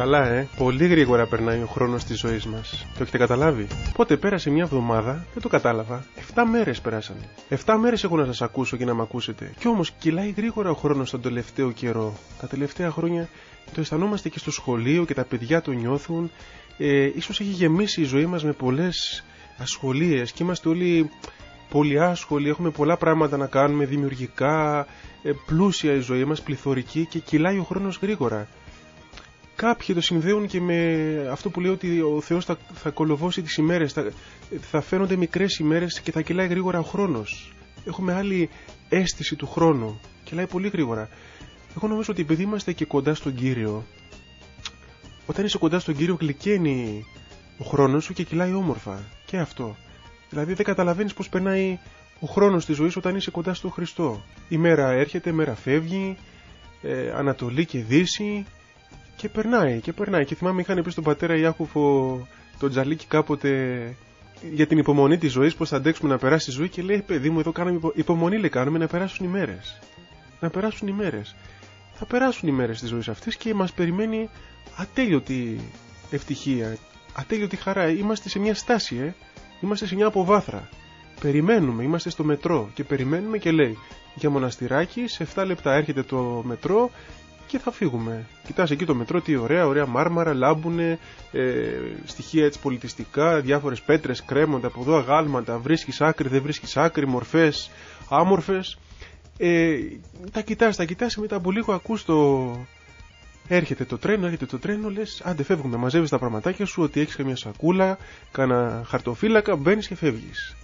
Καλά, ε. Πολύ γρήγορα περνάει ο χρόνος της ζωής μας. Το έχετε καταλάβει; Πότε πέρασε μια εβδομάδα, δεν το κατάλαβα. 7 μέρες πέρασαν. 7 μέρες έχω να σας ακούσω και να με ακούσετε. Κι όμως κυλάει γρήγορα ο χρόνος τον τελευταίο καιρό. Τα τελευταία χρόνια το αισθανόμαστε και στο σχολείο και τα παιδιά το νιώθουν. Ε, ίσως έχει γεμίσει η ζωή μας με πολλές ασχολίες και είμαστε όλοι πολύ άσχολοι, έχουμε πολλά πράγματα να κάνουμε δημιουργικά, ε, πλούσια η ζωή μας, πληθωρική και κυλάει ο χρόνος γρήγορα. Κάποιοι το συνδέουν και με αυτό που λέει ότι ο Θεός θα, θα κολοβώσει τις ημέρες, θα, θα φαίνονται μικρές ημέρες και θα κυλάει γρήγορα ο χρόνος. Έχουμε άλλη αίσθηση του χρόνου, κυλάει πολύ γρήγορα. Εγώ νομίζω ότι επειδή είμαστε και κοντά στον Κύριο, όταν είσαι κοντά στον Κύριο γλυκαίνει ο χρόνος σου και κυλάει όμορφα. Και αυτό. Δηλαδή δεν καταλαβαίνεις πώς περνάει ο χρόνος της ζωής όταν είσαι κοντά στον Χριστό. Η μέρα έρχεται, η μέρα φεύγει, ε, Ανατολή και Δύση και περνάει και περνάει. Και θυμάμαι είχαν πει στον πατέρα Ιάκουφο τον Τζαλίκη κάποτε για την υπομονή της ζωής, πώς θα αντέξουμε να περάσει τη ζωή και λέει παιδί μου εδώ κάνουμε υπομονή λέει κάνουμε να περάσουν οι μέρες. Να περάσουν οι μέρες. Θα περάσουν οι μέρες της ζωής αυτής και μας περιμένει ατέλειωτη ευτυχία, ατέλειωτη χαρά. Είμαστε σε μια στάση, ε. Είμαστε σε μια αποβάθρα. Περιμένουμε, είμαστε στο μετρό και περιμένουμε και λέει για μοναστηράκι, σε 7 λεπτά έρχεται το μετρό και θα φύγουμε. Κοιτάς εκεί το μετρό, τι ωραία, ωραία μάρμαρα, λάμπουνε, ε, στοιχεία έτσι πολιτιστικά, διάφορες πέτρες κρέμονται από εδώ, αγάλματα, βρίσκεις άκρη, δεν βρίσκεις άκρη, μορφές, άμορφες. Ε, τα κοιτάς, τα κοιτάς και μετά από λίγο ακούς το, Έρχεται το τρένο, έρχεται το τρένο, λες: Άντε, φεύγουμε. Μαζεύεις τα πραγματάκια σου, ότι έχεις καμιά σακούλα, κάνα χαρτοφύλακα, μπαίνεις και φεύγεις.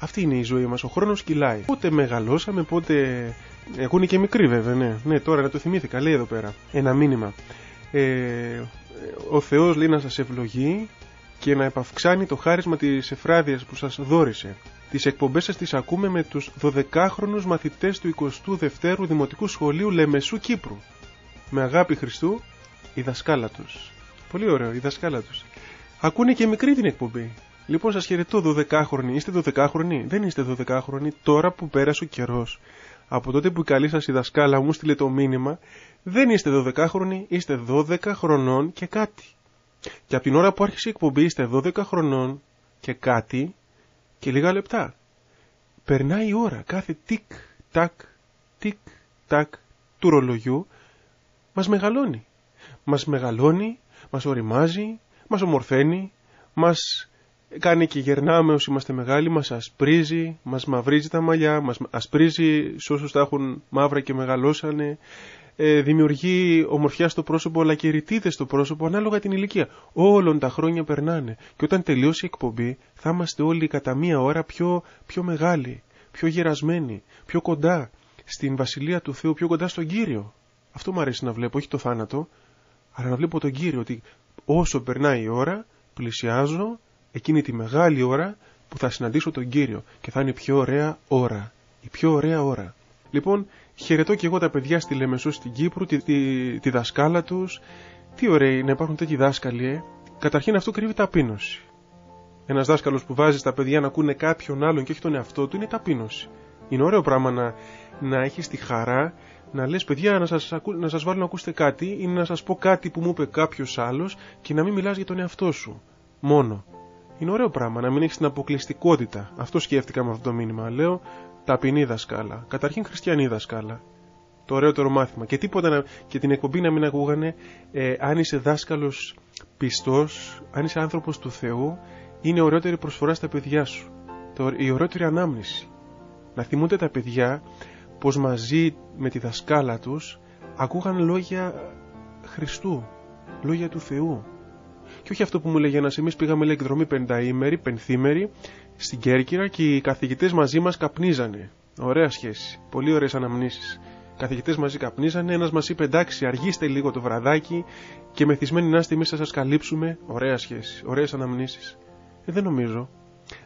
Αυτή είναι η ζωή μας. Ο χρόνος κυλάει. Πότε μεγαλώσαμε, πότε. Εγώ είναι και μικρή βέβαια, ναι. Ναι, τώρα να το θυμήθηκα, λέει εδώ πέρα. Ένα μήνυμα. Ε, ο Θεός λέει να σας ευλογεί και να επαυξάνει το χάρισμα της εφράδεια που σας δόρισε. Τις εκπομπές σας τις ακούμε με τους 12χρονου μαθητές του 22ου Δημοτικού Σχολείου Λεμεσού Κύπρου με αγάπη Χριστού η δασκάλα τους. Πολύ ωραίο, η δασκάλα τους. Ακούνε και μικρή την εκπομπή. Λοιπόν, σας χαιρετώ 12χρονοι. Είστε 12χρονοι. Δεν είστε 12χρονοι. Τώρα που πέρασε ο καιρός, από τότε που η καλή σας η δασκάλα μου στείλε το μήνυμα, δεν είστε 12χρονοι, είστε 12 χρονών και κάτι. Και από την ώρα που άρχισε η εκπομπή είστε 12 χρονών και κάτι και λίγα λεπτά. Περνάει η ώρα, κάθε τικ, τακ, τικ, τακ του ρολογιού μας μεγαλώνει. Μας μεγαλώνει, μας οριμάζει, μας ομορφαίνει, μας κάνει και γερνάμε όσοι είμαστε μεγάλοι, μας ασπρίζει, μας μαυρίζει τα μαλλιά, μας ασπρίζει σε όσους τα έχουν μαύρα και μεγαλώσανε, ε, δημιουργεί ομορφιά στο πρόσωπο αλλά και ρητίδες στο πρόσωπο ανάλογα την ηλικία. Όλων τα χρόνια περνάνε και όταν τελειώσει η εκπομπή θα είμαστε όλοι κατά μία ώρα πιο, πιο μεγάλοι, πιο γερασμένοι, πιο κοντά στην Βασιλεία του Θεού, πιο κοντά στον Κύριο. Αυτό μου αρέσει να βλέπω, όχι το θάνατο, αλλά να βλέπω τον Κύριο ότι όσο περνάει η ώρα, πλησιάζω εκείνη τη μεγάλη ώρα που θα συναντήσω τον Κύριο και θα είναι η πιο ωραία ώρα. Η πιο ωραία ώρα. Λοιπόν, χαιρετώ και εγώ τα παιδιά στη Λεμεσό στην Κύπρο, τη, τη, τη δασκάλα τους. Τι ωραία να υπάρχουν τέτοιοι δάσκαλοι, ε. Καταρχήν αυτό κρύβει ταπείνωση. Ένας δάσκαλος που βάζει τα παιδιά να ακούνε κάποιον άλλον και όχι τον εαυτό του είναι ταπείνωση. Είναι ωραίο πράγμα να, να έχεις τη χαρά να λες παιδιά να σας, να σας βάλω να ακούσετε κάτι ή να σας πω κάτι που μου είπε κάποιος άλλος και να μην μιλάς για τον εαυτό σου. Μόνο. Είναι ωραίο πράγμα να μην έχεις την αποκλειστικότητα. Αυτό σκέφτηκα με αυτό το μήνυμα. Λέω ταπεινή δασκάλα. Καταρχήν χριστιανή δασκάλα. Το ωραιότερο μάθημα. Και τίποτα να, και την εκπομπή να μην ακούγανε ε, αν είσαι δάσκαλος πιστός, αν είσαι άνθρωπος του Θεού, είναι ωραιότερη προσφορά στα παιδιά σου. Το, η ωραιότερη ανάμνηση. Να θυμούνται τα παιδιά πως μαζί με τη δασκάλα τους ακούγαν λόγια Χριστού, λόγια του Θεού. Και όχι αυτό που μου λέγε ένας, εμείς πήγαμε λέει εκδρομή πενταήμερη, πενθήμερη, στην Κέρκυρα και οι καθηγητές μαζί μας καπνίζανε. Ωραία σχέση, πολύ ωραίες αναμνήσεις. Οι καθηγητές μαζί καπνίζανε, ένας μας είπε εντάξει αργήστε λίγο το βραδάκι και μεθυσμένοι να είστε εμείς θα σας καλύψουμε. Ωραία σχέση, ωραίες αναμνήσεις. Ε, δεν νομίζω.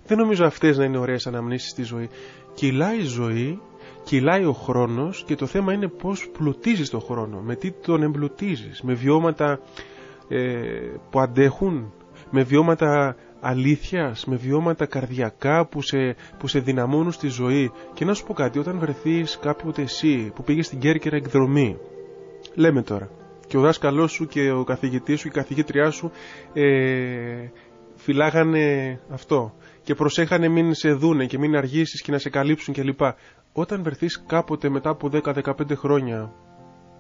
Δεν νομίζω αυτές να είναι ωραίες αναμνήσεις στη ζωή. Κυλάει η ζωή κυλάει ο χρόνος και το θέμα είναι πώς πλουτίζεις το χρόνο, με τι τον εμπλουτίζεις, με βιώματα ε, που αντέχουν, με βιώματα αλήθειας, με βιώματα καρδιακά που σε, που σε δυναμώνουν στη ζωή. Και να σου πω κάτι, όταν βρεθείς κάποτε εσύ που πήγες στην Κέρκυρα εκδρομή, λέμε τώρα, και ο δάσκαλός σου και ο καθηγητής σου και η καθηγήτριά σου ε, φυλάγανε αυτό και προσέχανε μην σε δούνε και μην αργήσεις και να σε καλύψουν κλπ. Όταν βρεθείς κάποτε μετά από 10-15 χρόνια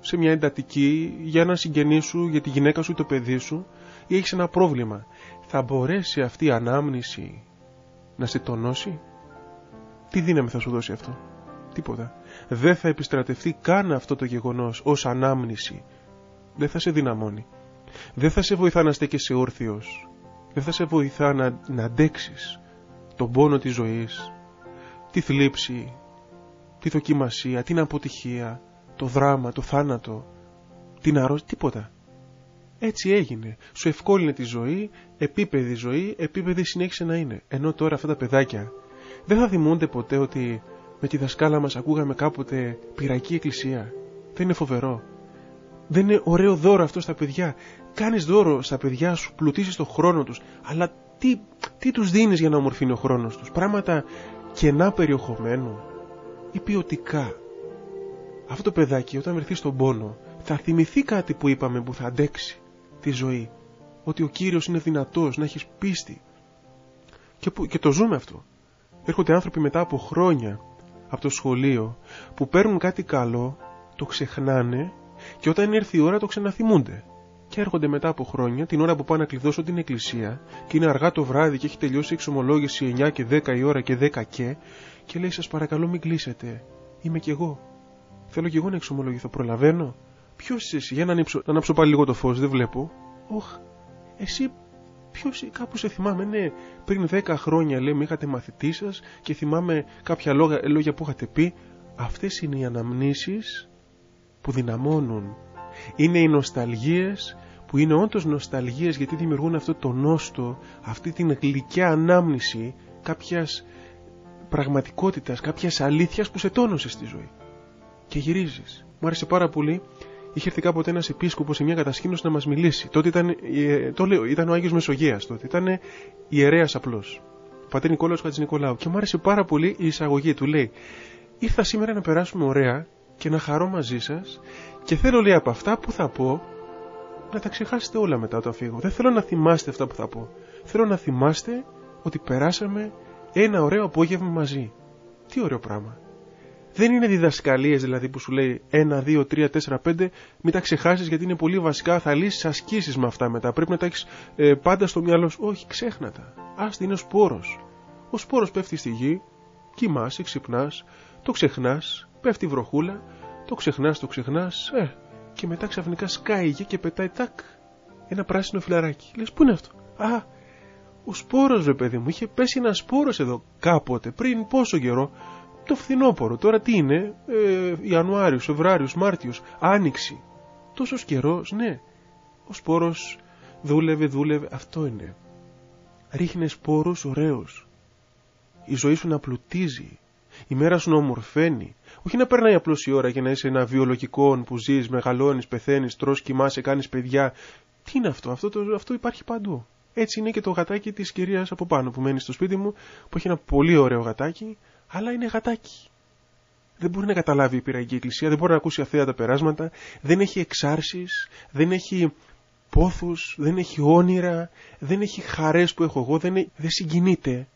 σε μια εντατική για ένα συγγενή σου, για τη γυναίκα σου ή το παιδί σου ή έχεις ένα πρόβλημα, θα μπορέσει αυτή η ανάμνηση να σε τονώσει; Τι δύναμη θα σου δώσει αυτό; Τίποτα. Δεν θα επιστρατευτεί καν αυτό το γεγονός ως ανάμνηση. Δεν θα σε δυναμώνει. Δεν θα σε βοηθά να στέκεσαι όρθιος. Δεν θα σε βοηθά να, να αντέξεις τον πόνο της ζωής, τη θλίψη, τη δοκιμασία, την αποτυχία, το δράμα, το θάνατο, την αρρώστια, τίποτα. Έτσι έγινε. Σου ευκόλυνε τη ζωή, επίπεδη ζωή, επίπεδη συνέχισε να είναι. Ενώ τώρα αυτά τα παιδάκια δεν θα θυμούνται ποτέ ότι με τη δασκάλα μας ακούγαμε κάποτε πυραϊκή εκκλησία. Δεν είναι φοβερό. Δεν είναι ωραίο δώρο αυτό στα παιδιά. Κάνεις δώρο στα παιδιά σου, πλουτίσεις το χρόνο τους, αλλά τι, τι τους δίνεις για να ομορφύνει ο χρόνος τους; Πράγματα κενά περιεχομένου ή ποιοτικά; Αυτό το παιδάκι όταν βρεθεί στον πόνο θα θυμηθεί κάτι που είπαμε που θα αντέξει τη ζωή. Ότι ο Κύριος είναι δυνατός, να έχεις πίστη. Και, που, και το ζούμε αυτό. Έρχονται άνθρωποι μετά από χρόνια από το σχολείο που παίρνουν κάτι καλό, το ξεχνάνε και όταν έρθει η ώρα το ξαναθυμούνται. Και έρχονται μετά από χρόνια, την ώρα που πάνε να κλειδώσω την εκκλησία και είναι αργά το βράδυ και έχει τελειώσει η εξομολόγηση 9 και 10 η ώρα και 10 και και λέει σας παρακαλώ μην κλείσετε, είμαι κι εγώ. Θέλω κι εγώ να εξομολογηθώ, προλαβαίνω. Ποιος είσαι; Εσύ, για να ανάψω, να ανάψω πάλι λίγο το φως, δεν βλέπω. Όχ, εσύ Ποιος κάπου σε θυμάμαι, ναι, πριν 10 χρόνια λέμε είχατε μαθητή σας και θυμάμαι κάποια λόγια, λόγια που είχατε πει. Αυτές είναι οι αναμνήσεις που δυναμώνουν. Είναι οι νοσταλγίες που είναι όντως νοσταλγίες γιατί δημιουργούν αυτό το νόστο, αυτή την γλυκιά ανάμνηση κάποιας πραγματικότητας, κάποιας αλήθειας που σε τόνωσε στη ζωή. Και γυρίζεις. Μου άρεσε πάρα πολύ είχε έρθει κάποτε ένας επίσκοπος σε μια κατασκήνωση να μας μιλήσει. Τότε ήταν, ε, το λέω, ήταν ο Άγιος Μεσογεία τότε. Ήταν ιερέας απλώ. Πατήρ Νικόλαος Χατζη Νικολάου. Και μου άρεσε πάρα πολύ η εισαγωγή του. Λέει: Ήρθα σήμερα να περάσουμε ωραία και να χαρώ μαζί σας και θέλω λέει από αυτά που θα πω να τα ξεχάσετε όλα μετά όταν φύγω. Δεν θέλω να θυμάστε αυτά που θα πω. Θέλω να θυμάστε ότι περάσαμε ένα ωραίο απόγευμα μαζί. Τι ωραίο πράγμα. Δεν είναι διδασκαλίες δηλαδή που σου λέει 1, 2, 3, 4, 5, μην τα ξεχάσεις γιατί είναι πολύ βασικά. Θα λύσεις ασκήσεις με αυτά μετά. Πρέπει να τα έχεις ε, πάντα στο μυαλό σου. Όχι, ξέχνατα. Άστι είναι ο σπόρος. Ο σπόρος πέφτει στη γη, κοιμάσαι, ξυπνάς, το ξεχνάς, πέφτει βροχούλα, το ξεχνάς, το ξεχνάς, ε, και μετά ξαφνικά σκάει η γη και πετάει τάκ. Ένα πράσινο φιλαράκι. Λες, πού είναι αυτό; Α, ο σπόρος, ρε παιδί μου, είχε πέσει ένας σπόρος εδώ κάποτε, πριν πόσο καιρό το φθινόπωρο. Τώρα τι είναι, ε, Ιανουάριος, Φεβράριος, Μάρτιος, Άνοιξη. Τόσος καιρός, ναι. Ο σπόρος δούλευε, δούλευε, αυτό είναι. Ρίχνε σπόρους ωραίους. Η ζωή σου να πλουτίζει. Η μέρα σου να ομορφαίνει. Όχι να περνάει απλώς η ώρα για να είσαι ένα βιολογικό που ζεις, μεγαλώνεις, πεθαίνεις, τρώ, κοιμάσαι, κάνεις παιδιά. Τι είναι αυτό, αυτό, το, αυτό υπάρχει παντού. Έτσι είναι και το γατάκι της κυρίας από πάνω που μένει στο σπίτι μου, που έχει ένα πολύ ωραίο γατάκι, αλλά είναι γατάκι. Δεν μπορεί να καταλάβει η πυραγική εκκλησία, δεν μπορεί να ακούσει αθέατα περάσματα, δεν έχει εξάρσεις, δεν έχει πόθους, δεν έχει όνειρα, δεν έχει χαρές που έχω εγώ, δεν, δεν συγκινείται,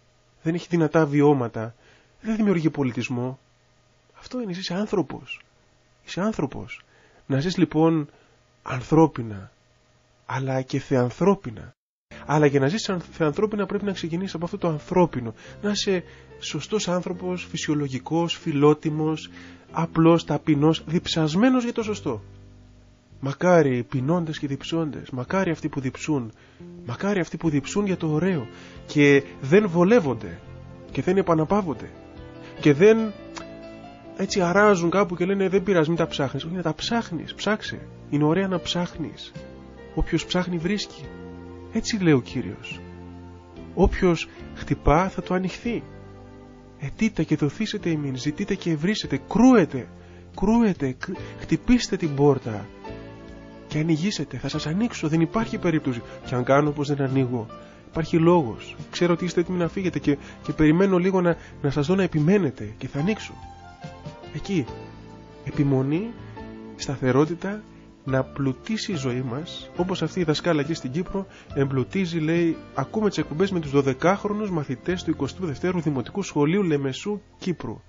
δεν έχει δυνατά βιώματα, δεν δημιουργεί πολιτισμό. Αυτό είναι, είσαι άνθρωπος. Είσαι άνθρωπος. Να ζεις λοιπόν ανθρώπινα, αλλά και θεανθρώπινα. Αλλά για να ζήσει ανθρώπινα πρέπει να ξεκινήσεις από αυτό το ανθρώπινο. Να είσαι σωστός άνθρωπος, φυσιολογικός, φιλότιμος, απλός, ταπεινός, διψασμένος για το σωστό. Μακάρι πεινώντες και διψώντες, μακάρι αυτοί που διψούν, μακάρι αυτοί που διψούν για το ωραίο. Και δεν βολεύονται και δεν επαναπαύονται. Και δεν έτσι αράζουν κάπου και λένε δεν πειράζει μην τα ψάχνεις όχι να τα ψάχνεις, ψάξε. Είναι ωραία να ψάχνεις. Όποιος ψάχνει βρίσκει έτσι λέει ο Κύριος. Όποιος χτυπά θα το ανοιχθεί. Ετείτε και δοθήσετε εμείς, ζητείτε και ευρύσετε, κρούετε, κρούετε, χτυπήστε την πόρτα και ανοιγήσετε, θα σας ανοίξω, δεν υπάρχει περίπτωση. Και αν κάνω πως δεν ανοίγω, υπάρχει λόγος. Ξέρω ότι είστε έτοιμοι να φύγετε και, και περιμένω λίγο να, να σας δω να επιμένετε και θα ανοίξω. Εκεί, επιμονή, σταθερότητα, να πλουτίσει η ζωή μας όπως αυτή η δασκάλα εκεί στην Κύπρο εμπλουτίζει λέει ακούμε τις εκπομπές με τους 12χρονους μαθητές του 22ου Δημοτικού Σχολείου Λεμεσού Κύπρου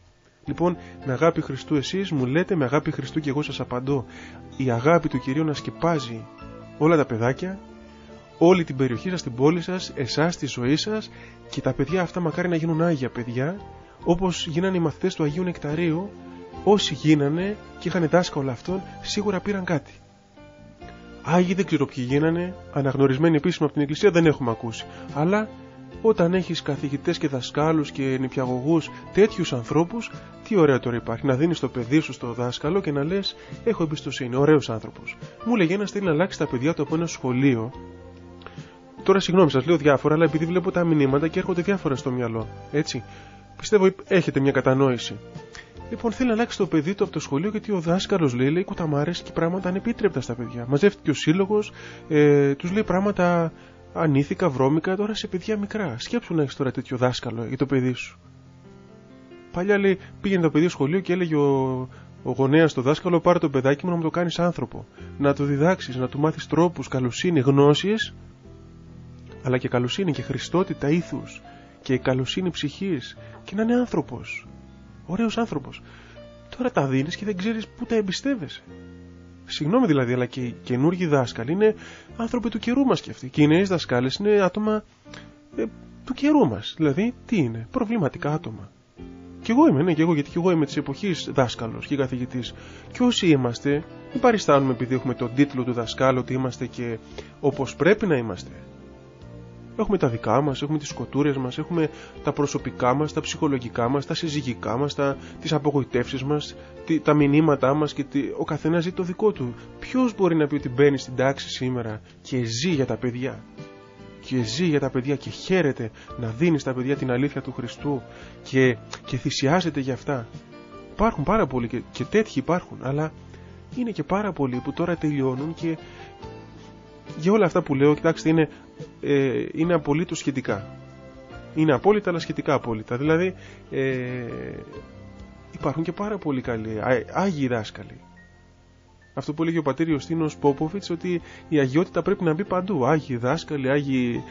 Λοιπόν, με αγάπη Χριστού εσείς μου λέτε, με αγάπη Χριστού και εγώ σας απαντώ. Η αγάπη του Κυρίου να σκεπάζει όλα τα παιδάκια, όλη την περιοχή σας, την πόλη σας, εσάς, τη ζωή σας και τα παιδιά αυτά μακάρι να γίνουν άγια παιδιά, όπως γίνανε οι μαθητές του Αγίου Νεκταρίου, όσοι γίνανε και είχαν δάσκαλο αυτόν, σίγουρα πήραν κάτι. Άγιοι δεν ξέρω ποιοι γίνανε, αναγνωρισμένοι επίσημα από την Εκκλησία δεν έχουμε ακούσει. Αλλά όταν έχεις καθηγητές και δασκάλους και νηπιαγωγούς τέτοιους ανθρώπους, τι ωραίο τώρα υπάρχει. Να δίνεις το παιδί σου στο δάσκαλο και να λες έχω εμπιστοσύνη, ωραίος άνθρωπος. Μου λέγε ένας θέλει να αλλάξει τα παιδιά του από ένα σχολείο. Τώρα συγγνώμη σας λέω διάφορα, αλλά επειδή βλέπω τα μηνύματα και έρχονται διάφορα στο μυαλό. Έτσι. Πιστεύω έχετε μια κατανόηση. Λοιπόν, θέλει να αλλάξει το παιδί του από το σχολείο γιατί ο δάσκαλος λέει, λέει κουταμάρε και πράγματα ανεπίτρεπτα στα παιδιά. Μαζεύτηκε ο σύλλογος, ε, τους λέει πράγματα ανήθικα, βρώμικα, τώρα σε παιδιά μικρά. Σκέψου να έχεις τώρα τέτοιο δάσκαλο για το παιδί σου. Παλιά λέει, πήγαινε το παιδί σχολείο και έλεγε ο, ο γονέας στο δάσκαλο: Πάρε το παιδάκι μου να μου το κάνεις άνθρωπο. Να το διδάξεις, να του μάθεις τρόπους, καλοσύνη, γνώσεις, αλλά και καλοσύνη και χριστότητα ήθους και καλοσύνη ψυχής και να είναι άνθρωπος. Ωραίος άνθρωπος. Τώρα τα δίνεις και δεν ξέρεις πού τα εμπιστεύεσαι. Συγγνώμη δηλαδή, αλλά και οι καινούργοι δάσκαλοι είναι άνθρωποι του καιρού μας και αυτοί. Και οι νέε δασκάλες είναι άτομα ε, του καιρού μας. Δηλαδή, τι είναι, προβληματικά άτομα. Και εγώ είμαι, ναι, και εγώ, γιατί και εγώ είμαι της εποχής δάσκαλος και καθηγητής. Και όσοι είμαστε, μην παριστάνουμε επειδή έχουμε τον τίτλο του δασκάλου ότι είμαστε και όπως πρέπει να είμαστε. Έχουμε τα δικά μας, έχουμε τις σκοτούρες μας, έχουμε τα προσωπικά μας, τα ψυχολογικά μας, τα συζυγικά μας, τα, τις απογοητεύσεις μας, τα μηνύματά μας και ο καθένας ζει το δικό του. Ποιος μπορεί να πει ότι μπαίνει στην τάξη σήμερα και ζει για τα παιδιά; Και ζει για τα παιδιά και χαίρεται να δίνεις στα παιδιά την αλήθεια του Χριστού και, και θυσιάζεται για αυτά. Υπάρχουν πάρα πολλοί και, και τέτοιοι υπάρχουν, αλλά είναι και πάρα πολλοί που τώρα τελειώνουν και για όλα αυτά που λέω, κοιτάξτε, είναι, ε, είναι απολύτως σχετικά. Είναι απόλυτα, αλλά σχετικά απόλυτα. Δηλαδή, ε, υπάρχουν και πάρα πολύ καλοί, άγιοι δάσκαλοι. Αυτό που έλεγε ο πατήρ Ιωστίνος Πόποβιτς ότι η αγιότητα πρέπει να μπει παντού. Άγιοι δάσκαλοι, άγιοι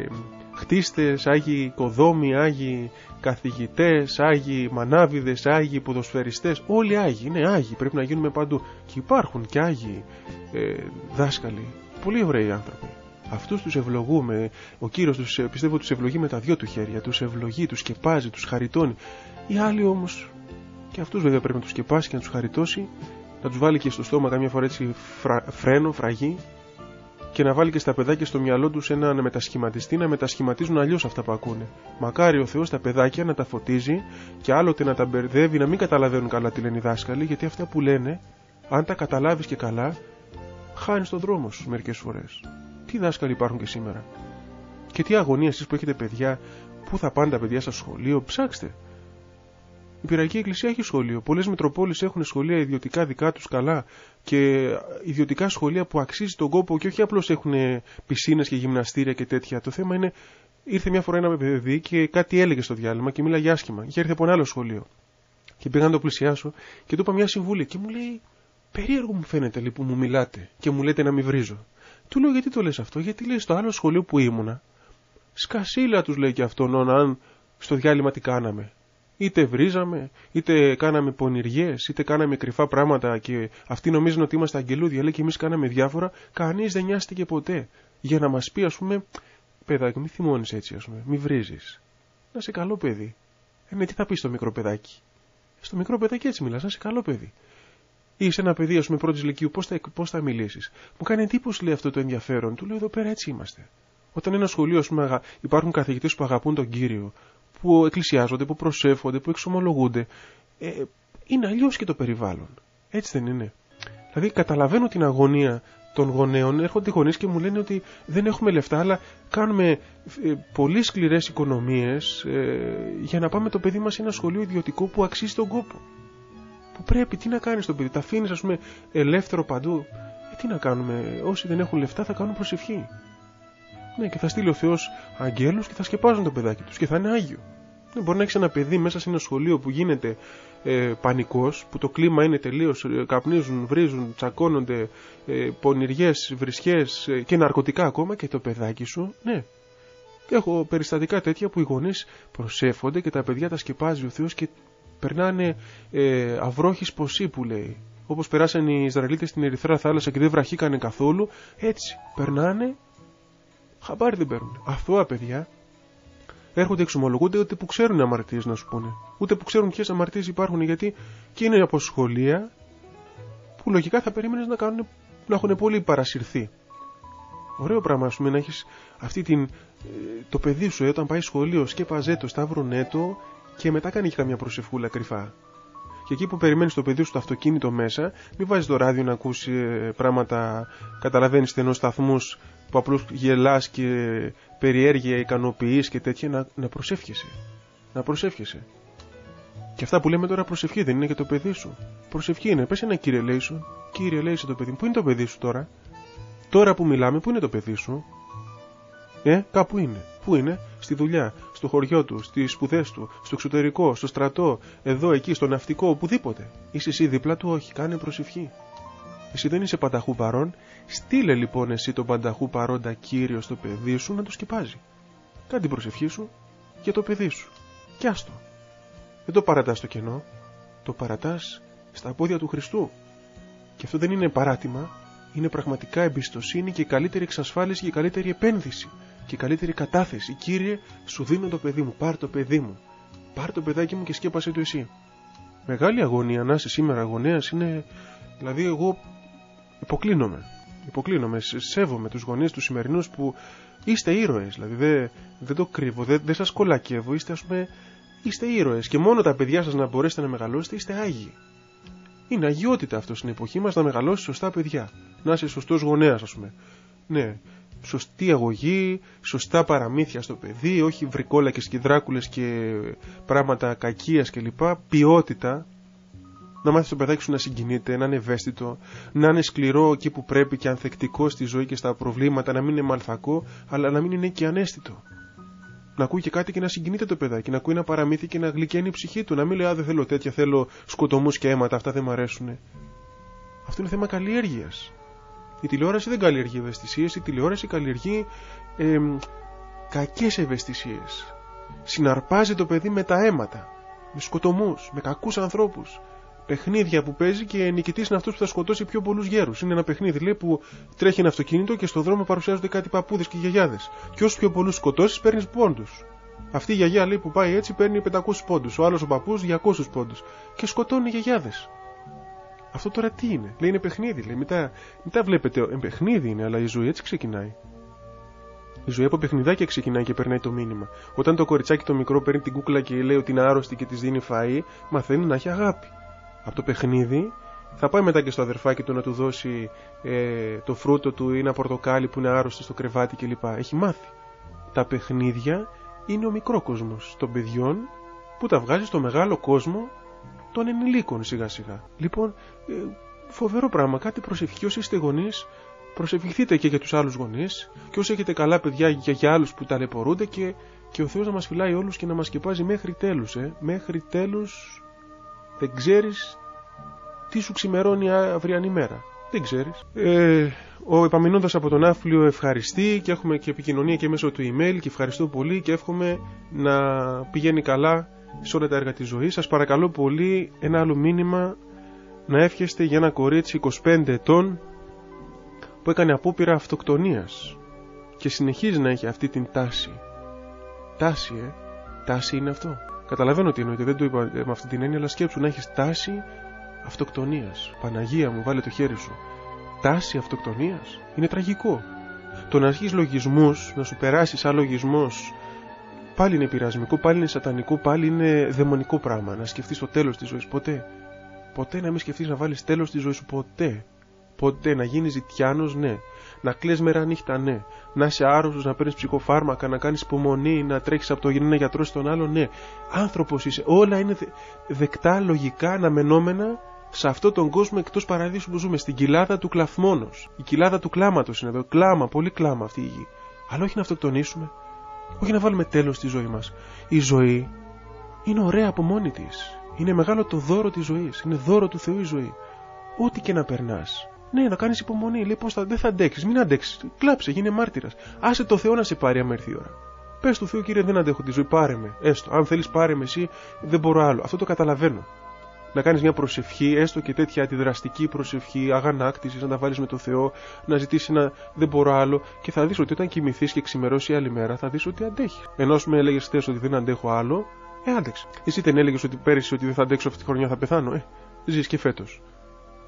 ε, χτίστες, άγιοι οικοδόμοι, άγιοι καθηγητές, άγιοι μανάβιδες, άγιοι ποδοσφαιριστές. Όλοι άγιοι, είναι άγιοι, πρέπει να γίνουμε παντού. Και υπάρχουν και άγιοι ε, δάσκαλοι πολύ ωραίοι άνθρωποι. Αυτούς τους ευλογούμε. Ο κύριος τους ε, πιστεύω τους ευλογεί με τα δυο του χέρια. Τους ευλογεί, τους σκεπάζει, τους χαριτώνει. Οι άλλοι όμως, και αυτούς βέβαια πρέπει να τους σκεπάσει και να τους χαριτώσει, να τους βάλει και στο στόμα καμιά φορά έτσι φρένο, φραγή και να βάλει και στα παιδάκια στο μυαλό τους έναν μετασχηματιστή να μετασχηματίζουν αλλιώς αυτά που ακούνε. Μακάρι ο Θεός τα παιδάκια να τα φωτίζει και άλλοτε να τα μπερδεύει, να μην καταλαβαίνουν καλά τι λένε οι δάσκαλοι, γιατί αυτά που λένε, αν τα καταλάβεις και καλά, χάνεις τον δρόμο σου μερικές φορές. Τι δάσκαλοι υπάρχουν και σήμερα; Και τι αγωνία εσείς που έχετε παιδιά, πού θα πάνε τα παιδιά σα σχολείο, ψάξτε. Η Πυραϊκή Εκκλησία έχει σχολείο. Πολλές Μητροπόλεις έχουν σχολεία ιδιωτικά δικά τους καλά και ιδιωτικά σχολεία που αξίζει τον κόπο και όχι απλώς έχουν πισίνες και γυμναστήρια και τέτοια. Το θέμα είναι, ήρθε μια φορά ένα παιδί και κάτι έλεγε στο διάλειμμα και μίλαγε άσχημα. Είχε έρθει από ένα άλλο σχολείο. Και πήγα να το πλησιάσω και του είπα μια συμβουλή και μου λέει, Περίεργο μου φαίνεται λοιπόν που μου μιλάτε και μου λέτε να μην βρίζω. Του λέω γιατί το λες αυτό, γιατί λέει στο άλλο σχολείο που ήμουνα; Σκασίλα τους λέει και αυτόν αν στο διάλειμμα τι κάναμε; Είτε βρίζαμε, είτε κάναμε πονηριές, είτε κάναμε κρυφά πράγματα και αυτοί νομίζουν ότι είμαστε αγγελούδια, λέει και εμείς κάναμε διάφορα, κανείς δεν νοιάστηκε ποτέ. Για να μας πει ας πούμε, παιδάκι μη θυμώνεις έτσι ας πούμε, μη βρίζεις. Να σε καλό παιδί. Ε, ναι, τι θα πεις στο μικρό παιδάκι; Στο μικρό παιδάκι έτσι μιλάς, να σε καλό παιδί ή σε ένα παιδί, ας πούμε, πρώτης ηλικίου, πώς θα, πώς θα μιλήσεις; Μου κάνει εντύπωση, λέει αυτό το ενδιαφέρον. Του λέω εδώ πέρα έτσι είμαστε. Όταν ένα σχολείο, ας πούμε, υπάρχουν καθηγητές που αγαπούν τον κύριο, που εκκλησιάζονται, που προσεύχονται, που εξομολογούνται, ε, είναι αλλιώς και το περιβάλλον. Έτσι δεν είναι. Δηλαδή, καταλαβαίνω την αγωνία των γονέων. Έρχονται οι γονείς και μου λένε ότι δεν έχουμε λεφτά, αλλά κάνουμε ε, πολύ σκληρές οικονομίες ε, για να πάμε το παιδί μας σε ένα σχολείο ιδιωτικό που αξίζει τον κόπο που πρέπει, τι να κάνεις στον παιδί, τα αφήνεις, ας πούμε, ελεύθερο παντού. Ε, τι να κάνουμε, όσοι δεν έχουν λεφτά θα κάνουν προσευχή. Ναι, και θα στείλει ο Θεός αγγέλους και θα σκεπάζουν το παιδάκι τους και θα είναι άγιο. Ναι, μπορεί να έχεις ένα παιδί μέσα σε ένα σχολείο που γίνεται ε, πανικός, που το κλίμα είναι τελείως. Ε, καπνίζουν, βρίζουν, τσακώνονται, ε, πονηριές, βρισχές ε, και ναρκωτικά ακόμα και το παιδάκι σου, ναι. Έχω περιστατικά τέτοια που οι γονείς προσεύχονται και τα παιδιά τα σκεπάζει ο Θεός και περνάνε ε, αυρόχη ποσή που λέει. Όπως περάσαν οι Ισραηλίτες στην Ερυθρά θάλασσα και δεν βραχήκανε καθόλου, έτσι περνάνε, χαμπάρι δεν παίρνουν. Αθώα παιδιά έρχονται εξομολογούνται ούτε που ξέρουν αμαρτίες να σου πούνε. Ούτε που ξέρουν ποιες αμαρτίες υπάρχουν γιατί και είναι από σχολεία που λογικά θα περίμενες να, κάνουν, να έχουν πολύ παρασυρθεί. Ωραίο πράγμα, ας πούμε, να έχεις αυτή την. Ε, το παιδί σου ε, όταν πάει σχολείο, σκέπαζέ το, σταύρωνε το και μετά κάνει και καμιά προσευχούλα κρυφά. Και εκεί που περιμένεις το παιδί σου το αυτοκίνητο μέσα, μην βάζεις το ράδιο να ακούσει ε, πράγματα, καταλαβαίνεις στενό σταθμούς που απλώς γελάς και περιέργεια ικανοποιείς και τέτοια, να, να προσεύχεσαι. Να προσεύχεσαι. Και αυτά που λέμε τώρα προσευχή δεν είναι για το παιδί σου. Προσευχή είναι. Πες ένα κύριε λέει σου. Κύριε λέει το παιδί μου. Πού είναι το παιδί σου τώρα; Τώρα που μιλάμε, πού είναι το παιδί σου; Ε, κάπου είναι. Πού είναι, στη δουλειά, στο χωριό του, στις σπουδές του, στο εξωτερικό, στο στρατό, εδώ, εκεί, στο ναυτικό, οπουδήποτε. Είσαι εσύ δίπλα του, όχι, κάνε προσευχή. Εσύ δεν είσαι πανταχού παρόν, στείλε λοιπόν εσύ τον πανταχού παρόντα κύριο στο παιδί σου να το σκεπάζει. Κάνε την προσευχή σου για το παιδί σου. Κι άστο. Δεν το παρατάς στο κενό, το παρατάς στα πόδια του Χριστού. Και αυτό δεν είναι παράτημα, είναι πραγματικά εμπιστοσύνη και καλύτερη εξασφάλιση και καλύτερη επένδυση και καλύτερη κατάθεση. Κύριε, σου δίνω το παιδί μου, πάρ το παιδί μου. Πάρ το παιδάκι μου και σκέπασε το εσύ. Μεγάλη αγωνία να είσαι σήμερα αγωνέα είναι. Δηλαδή, εγώ υποκλίνομαι. Υποκλίνομαι, σέβομαι τους γονείς τους σημερινούς που είστε ήρωες. Δηλαδή, δεν, δεν το κρύβω, δεν, δεν σας κολακεύω. Είστε, ας πούμε, είστε ήρωες. Και μόνο τα παιδιά σας να μπορέσετε να μεγαλώσετε, είστε άγιοι. Είναι αγιότητα αυτός στην εποχή μας να μεγαλώσει σωστά παιδιά. Να είσαι σωστός γονέας, ας πούμε. Ναι, σωστή αγωγή, σωστά παραμύθια στο παιδί, όχι βρικόλακες και δράκουλες και πράγματα κακίας κλπ. Ποιότητα, να μάθεις το παιδάκι σου να συγκινείται, να είναι ευαίσθητο, να είναι σκληρό εκεί που πρέπει και ανθεκτικό στη ζωή και στα προβλήματα, να μην είναι μαλθακό, αλλά να μην είναι και ανέστητο. Να ακούει και κάτι και να συγκινείται το παιδάκι, να ακούει ένα παραμύθι και να γλυκαίνει η ψυχή του, να μην λέει Α, δεν θέλω τέτοια, θέλω σκοτωμούς και αίματα, αυτά δεν μου αρέσουν. Αυτό είναι θέμα καλλιέργειας. Η τηλεόραση δεν καλλιεργεί ευαισθησίες, η τηλεόραση καλλιεργεί ε, κακές ευαισθησίες. Συναρπάζει το παιδί με τα αίματα, με σκοτωμούς, με κακούς ανθρώπους. Παιχνίδια που παίζει και νικητής είναι αυτός που θα σκοτώσει πιο πολλούς γέρους. Είναι ένα παιχνίδι λέει, που τρέχει ένα αυτοκίνητο και στο δρόμο παρουσιάζονται κάτι παππούδες και γιαγιάδες. Και όσο πιο πολλούς σκοτώσεις, παίρνεις πόντους. Αυτή η γιαγιά λέει που πάει έτσι παίρνει 500 πόντους. Ο άλλος ο παππούς 200 πόντους. Και σκοτώνει γιαγιάδες. Αυτό τώρα τι είναι; Λέει είναι παιχνίδι. Λέει, μετά, μετά βλέπετε, ε, παιχνίδι είναι, αλλά η ζωή έτσι ξεκινάει. Η ζωή από παιχνιδάκια ξεκινάει και περνάει το μήνυμα. Όταν το κοριτσάκι το μικρό παίρνει την κούκλα και λέει ότι είναι άρρωστη και της δίνει φαΐ, μαθαίνει να έχει αγάπη. Από το παιχνίδι θα πάει μετά και στο αδερφάκι του να του δώσει ε, το φρούτο του ή ένα πορτοκάλι που είναι άρρωστο στο κρεβάτι κλπ. Έχει μάθει. Τα παιχνίδια είναι ο μικρό κόσμος των παιδιών που τα βγάζει στο μεγάλο κόσμο των ενηλίκων σιγά σιγά. Λοιπόν, ε, φοβερό πράγμα, κάτι προσευχή όσοι είστε γονείς, προσευχηθείτε και για τους άλλους γονείς και όσοι έχετε καλά παιδιά για, για άλλους που ταλαιπωρούνται και, και ο Θεός να μας φυλάει όλους και να μας σκεπάζει μέχρι τέλους. Ε. Μέχρι τέλους δεν ξέρεις τι σου ξημερώνει αυριανή μέρα. Δεν ξέρεις. Ε, ο επαμεινώντας από τον Άφλιο ευχαριστεί και έχουμε και επικοινωνία και μέσω του email και ευχαριστώ πολύ και εύχομαι να πηγαίνει καλά σε όλα τα έργα της ζωής. Σας παρακαλώ πολύ ένα άλλο μήνυμα να εύχεστε για ένα κορίτσι 25 ετών που έκανε απόπειρα αυτοκτονίας και συνεχίζει να έχει αυτή την τάση. Τάση, ε. Τάση είναι αυτό. Καταλαβαίνω τι εννοείται, δεν το είπα με αυτή την έννοια, αλλά σκέψου να έχεις τάση αυτοκτονίας. Παναγία μου, βάλε το χέρι σου. Τάση αυτοκτονίας. Είναι τραγικό. Το να αρχίσεις λογισμούς, να σου περάσεις σαν λογισμός πάλι είναι πειρασμικό, πάλι είναι σατανικό, πάλι είναι δαιμονικό πράγμα. Να σκεφτείς το τέλος της ζωής. Ποτέ. Ποτέ να μην σκεφτείς να βάλεις τέλος στη ζωής σου. Ποτέ. Ποτέ. Να γίνεις ζητιάνος, ναι. Να κλε μέρα νύχτα, ναι. Να είσαι άρρωστος, να παίρνεις ψυχοφάρμακα, να κάνεις υπομονή, να τρέχεις από το ένα γιατρό στον άλλο, ναι. Άνθρωπος είσαι. Όλα είναι δεκτά, λογικά, αναμενόμενα σε αυτόν τον κόσμο εκτός παραδείσου που ζούμε. Στην κοιλάδα του κλαθμόνο. Η κοιλάδα του κλάματος είναι εδώ. Κλάμα, πολύ κλάμα αυτή η γη. Αλλά όχι να αυτοκτονήσουμε. Όχι να βάλουμε τέλος στη ζωή μας. Η ζωή είναι ωραία από μόνη της. Είναι μεγάλο το δώρο της ζωής. Είναι δώρο του Θεού η ζωή. Ό,τι και να περνάς. Ναι, να κάνεις υπομονή. Λέει πώς θα, δεν θα αντέξεις. Μην αντέξεις. Κλάψε, γίνε μάρτυρας. Άσε το Θεό να σε πάρει άμα έρθει η ώρα. Πες του Θεού, κύριε, δεν αντέχω τη ζωή. Πάρε με. Έστω. Αν θέλεις, πάρε με εσύ. Δεν μπορώ άλλο. Αυτό το καταλαβαίνω. Να κάνεις μια προσευχή, έστω και τέτοια αντιδραστική προσευχή, αγανάκτησης, να τα βάλεις με το Θεό, να ζητήσεις ένα δεν μπορώ άλλο και θα δεις ότι όταν κοιμηθείς και ξημερώσει άλλη μέρα θα δεις ότι αντέχει. Ενώ με έλεγες χθες ότι δεν αντέχω άλλο, ε, άντεξε. Εσύ δεν έλεγες ότι πέρυσι ότι δεν θα αντέξω αυτή τη χρονιά θα πεθάνω, ε. Ζεις και φέτος.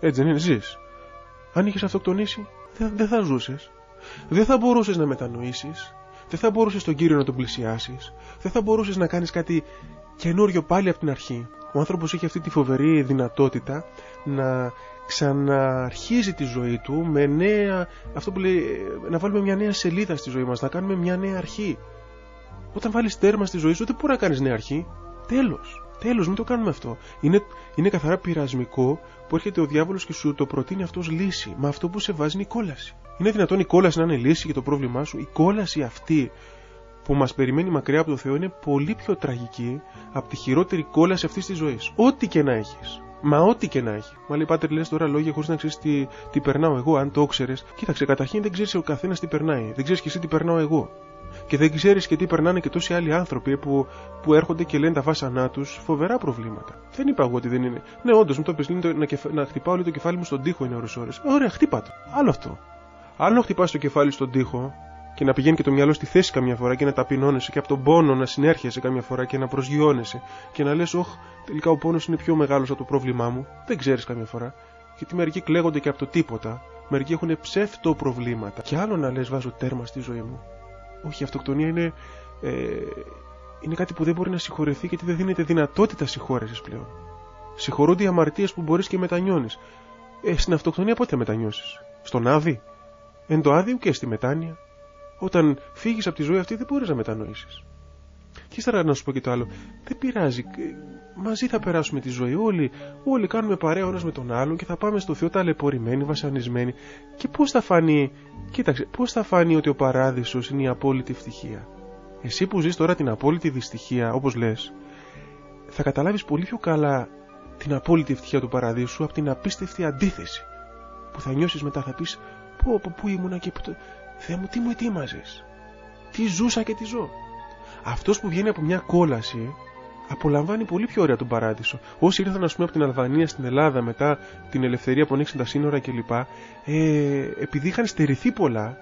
Έτσι δεν είναι, ζεις. Αν είχες αυτοκτονήσει, δεν, δεν θα ζούσες. Δεν θα μπορούσες να μετανοήσεις. Δεν θα μπορούσες τον κύριο να τον πλησιάσεις. Δεν θα μπορούσες να κάνεις κάτι καινούριο πάλι από την αρχή. Ο άνθρωπος έχει αυτή τη φοβερή δυνατότητα να ξαναρχίζει τη ζωή του με νέα, αυτό που λέει, να βάλουμε μια νέα σελίδα στη ζωή μας, να κάνουμε μια νέα αρχή. Όταν βάλεις τέρμα στη ζωή σου δεν μπορεί να κάνεις νέα αρχή. Τέλος. Τέλος, μην το κάνουμε αυτό. Είναι, είναι καθαρά πειρασμικό που έρχεται ο διάβολος και σου το προτείνει αυτός λύση. Μα αυτό που σε βάζει είναι η κόλαση. Είναι δυνατόν η κόλαση να είναι λύση για το πρόβλημά σου; Η κόλαση αυτή που μας περιμένει μακριά από το Θεό είναι πολύ πιο τραγική από τη χειρότερη κόλαση αυτής της ζωής. Ό,τι και να έχεις. Μα ό,τι και να έχει. Μα λέει Πάτερ, λες τώρα λόγια χωρίς να ξέρεις τι, τι περνάω εγώ, αν το ξέρει. Κοίταξε, καταρχήν δεν ξέρει ο καθένας τι περνάει. Δεν ξέρεις και εσύ τι περνάω εγώ. Και δεν ξέρεις και τι περνάνε και τόσοι άλλοι άνθρωποι που, που έρχονται και λένε τα βάσανά τους φοβερά προβλήματα. Δεν είπα εγώ ότι δεν είναι. Ναι, όντως, μου το πεις να, να χτυπάω λίγο το κεφάλι μου στον τοίχο είναι ώρε-ώρε. Ωραία, χτύπα το. Άλλο αυτό. Άλλο να χτυπάς το κεφάλι στον τοίχο και να πηγαίνει και το μυαλό στη θέση καμιά φορά και να ταπεινώνεσαι και από τον πόνο να συνέρχεσαι καμιά φορά και να προσγειώνεσαι και να λες, Ωχ, τελικά ο πόνος είναι πιο μεγάλος από το πρόβλημά μου. Δεν ξέρεις καμιά φορά. Γιατί μερικοί κλαίγονται και από το τίποτα. Μερικοί έχουν ψεύτο προβλήματα. Και άλλο να λες, βάζω τέρμα στη ζωή μου. Όχι, η αυτοκτονία είναι, ε, είναι κάτι που δεν μπορεί να συγχωρεθεί γιατί δεν δίνεται δυνατότητα συγχώρεσης πλέον. Συγχωρούνται οι αμαρτίες που μπορείς και μετανιώνεις. Ε, στην αυτοκτονία πότε θα μετανιώσεις. Στον άδει. Εν το άδειο και στη μετάνοια. Όταν φύγεις από τη ζωή αυτή δεν μπορείς να μετανοήσεις. Και ύστερα να σου πω και το άλλο. Δεν πειράζει. Μαζί θα περάσουμε τη ζωή. Όλοι, όλοι κάνουμε παρέα ένας με τον άλλον και θα πάμε στο Θεό ταλαιπωρημένοι, βασανισμένοι. Και πώς θα φανεί, κοίταξε, πώς θα φανεί ότι ο παράδεισος είναι η απόλυτη ευτυχία; Εσύ που ζεις τώρα την απόλυτη δυστυχία, όπως λες, θα καταλάβεις πολύ πιο καλά την απόλυτη ευτυχία του παραδείσου από την απίστευτη αντίθεση που θα νιώσεις μετά. Θα πεις, Πω, πω, πού ήμουνα και που το... Θεέ μου, τι μου ετοίμαζες; Τι ζούσα και τι ζω; Αυτός που βγαίνει από μια κόλαση απολαμβάνει πολύ πιο ωραία τον παράδεισο. Όσοι ήρθαν, ας πούμε, από την Αλβανία στην Ελλάδα μετά την ελευθερία που ανοίξαν τα σύνορα κλπ. Ε, επειδή είχαν στερηθεί πολλά,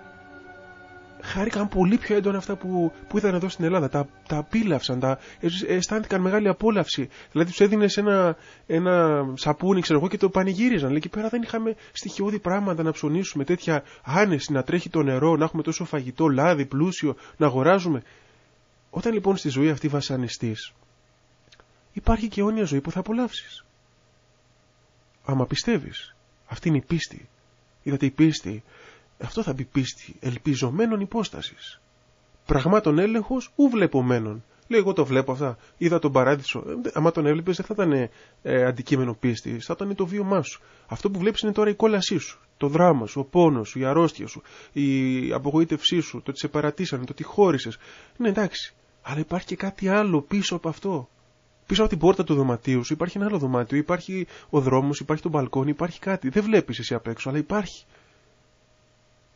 χάρηκαν πολύ πιο έντονα αυτά που, που είδαν εδώ στην Ελλάδα. Τα, τα απίλαυσαν, τα, αισθάνθηκαν μεγάλη απόλαυση. Δηλαδή τους έδινε ένα, ένα σαπούνι, ξέρω εγώ, και το πανηγύριζαν. Λέει, εκεί πέρα δεν είχαμε στοιχειώδη πράγματα να ψωνίσουμε, τέτοια άνεση, να τρέχει το νερό, να έχουμε τόσο φαγητό, λάδι, πλούσιο, να αγοράζουμε. Όταν λοιπόν στη ζωή αυτή βασανιστείς, υπάρχει και αιώνια ζωή που θα απολαύσεις. Άμα πιστεύεις. Αυτή είναι η πίστη. Είδατε η πίστη αυτό θα μπει πίστη ελπιζομένων υπόστασης. Πραγμάτων έλεγχος ου βλεπομένων. Λέει, εγώ το βλέπω αυτά. Είδα τον παράδεισο. Ε, άμα τον έβλεπες, δεν θα ήταν ε, αντικείμενο πίστη, θα ήταν το βίωμά σου. Αυτό που βλέπεις είναι τώρα η κόλασή σου. Το δράμα σου, ο πόνος σου, η αρρώστια σου, η απογοήτευσή σου, το ότι σε παρατήσανε, το ότι χώρισες. Ναι, εντάξει. Αλλά υπάρχει και κάτι άλλο πίσω από αυτό. Πίσω από την πόρτα του δωματίου σου υπάρχει ένα άλλο δωμάτιο, υπάρχει ο δρόμος, υπάρχει το μπαλκόνι, υπάρχει κάτι. Δεν βλέπεις εσύ απ' έξω, αλλά υπάρχει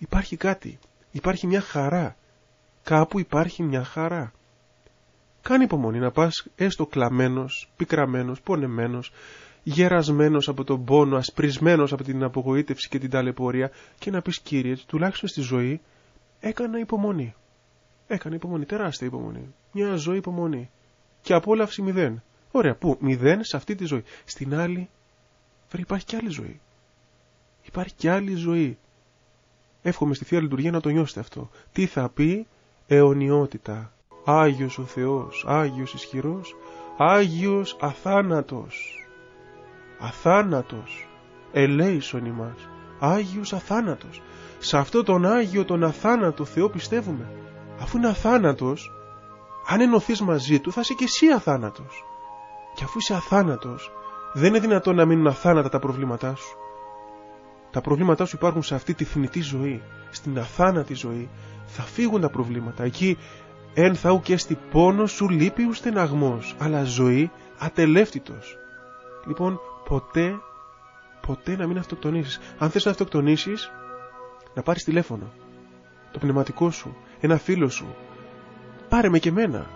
υπάρχει κάτι. Υπάρχει μια χαρά. Κάπου υπάρχει μια χαρά. Κάνει υπομονή να πας έστω κλαμμένος, πικραμένος, πονεμένος, γερασμένος από τον πόνο, ασπρισμένος από την απογοήτευση και την ταλαιπωρία και να πεις Κύριε, τουλάχιστον στη ζωή έκανα υπομονή. Έκανα υπομονή, τεράστια υπομονή. Μια ζωή υπομονή. Και απόλαυση μηδέν. Ωραία, πού, μηδέν σε αυτή τη ζωή. Στην άλλη, βρε, υπάρχει κι άλλη ζωή. Υπάρχει κι άλλη ζωή. Εύχομαι στη Θεία Λειτουργία να το νιώσετε αυτό. Τι θα πει; Αιωνιότητα. Άγιος ο Θεός, Άγιος ισχυρός, Άγιος αθάνατος. Αθάνατος. Ελέησον ημάς. Άγιος αθάνατος. Σε αυτό τον Άγιο τον αθάνατο Θεό πιστεύουμε. Αφού είναι αθάνατος, αν ενωθείς μαζί του θα είσαι και εσύ αθάνατος. Και αφού είσαι αθάνατος, δεν είναι δυνατόν να μείνουν αθάνατα τα προβλήματά σου. Τα προβλήματά σου υπάρχουν σε αυτή τη θνητή ζωή, στην αθάνατη ζωή. Θα φύγουν τα προβλήματα. Εκεί Εν θα και στη πόνο σου λείπει ους στεναγμός, αλλά ζωή ατελεύτητος. Λοιπόν, ποτέ, ποτέ να μην αυτοκτονήσεις. Αν θες να αυτοκτονήσεις, να πάρεις τηλέφωνο. Το πνευματικό σου, ένα φίλο σου. Πάρε με και εμένα,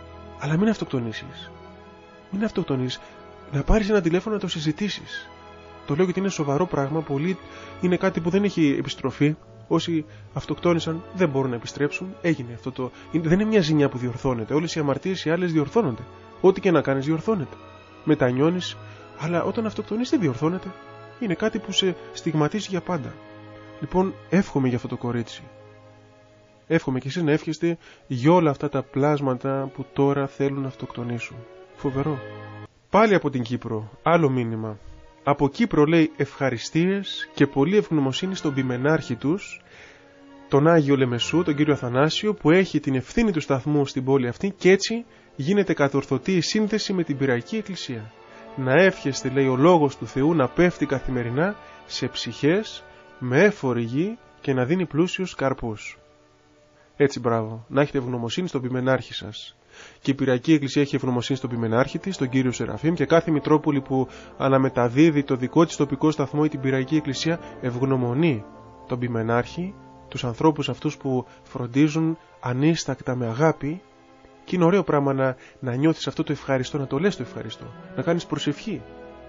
αλλά μην αυτοκτονήσεις. Μην αυτοκτονήσεις. Να πάρεις ένα τηλέφωνο να το συζητήσεις. Το λέω γιατί είναι σοβαρό πράγμα, πολύ είναι κάτι που δεν έχει επιστροφή. Όσοι αυτοκτόνησαν δεν μπορούν να επιστρέψουν. Έγινε αυτό το. Δεν είναι μια ζημιά που διορθώνεται. Όλες οι αμαρτίες οι άλλες διορθώνονται. Ό,τι και να κάνεις διορθώνεται. Μετανιώνεις, αλλά όταν αυτοκτονείς δεν διορθώνεται. Είναι κάτι που σε στιγματίζει για πάντα. Λοιπόν, εύχομαι για αυτό το κορίτσι. Εύχομαι και εσείς να εύχεστε για όλα αυτά τα πλάσματα που τώρα θέλουν να αυτοκτονήσουν. Φοβερό. Πάλι από την Κύπρο, άλλο μήνυμα. Από Κύπρο λέει ευχαριστίες και πολύ ευγνωμοσύνη στον πιμενάρχη τους, τον Άγιο Λεμεσού, τον κύριο Αθανάσιο, που έχει την ευθύνη του σταθμού στην πόλη αυτή και έτσι γίνεται κατορθωτή η σύνθεση με την πυραϊκή εκκλησία. Να εύχεστε, λέει, ο λόγος του Θεού να πέφτει καθημερινά σε ψυχές με έφορη γη και να δίνει πλούσιους καρπούς. Έτσι μπράβο, να έχετε ευγνωμοσύνη στον πιμενάρχη σας. Και η Πυριακή Εκκλησία έχει ευγνωμοσύνη στον πιμενάρχη της, τον κύριο Σεραφείμ, και κάθε Μητρόπολη που αναμεταδίδει το δικό της τοπικό σταθμό ή την Πυριακή Εκκλησία ευγνωμονεί τον πιμενάρχη, τους ανθρώπους αυτούς που φροντίζουν ανίστακτα με αγάπη. Και είναι ωραίο πράγμα να, να νιώθεις αυτό το ευχαριστώ, να το λες το ευχαριστώ, να κάνεις προσευχή.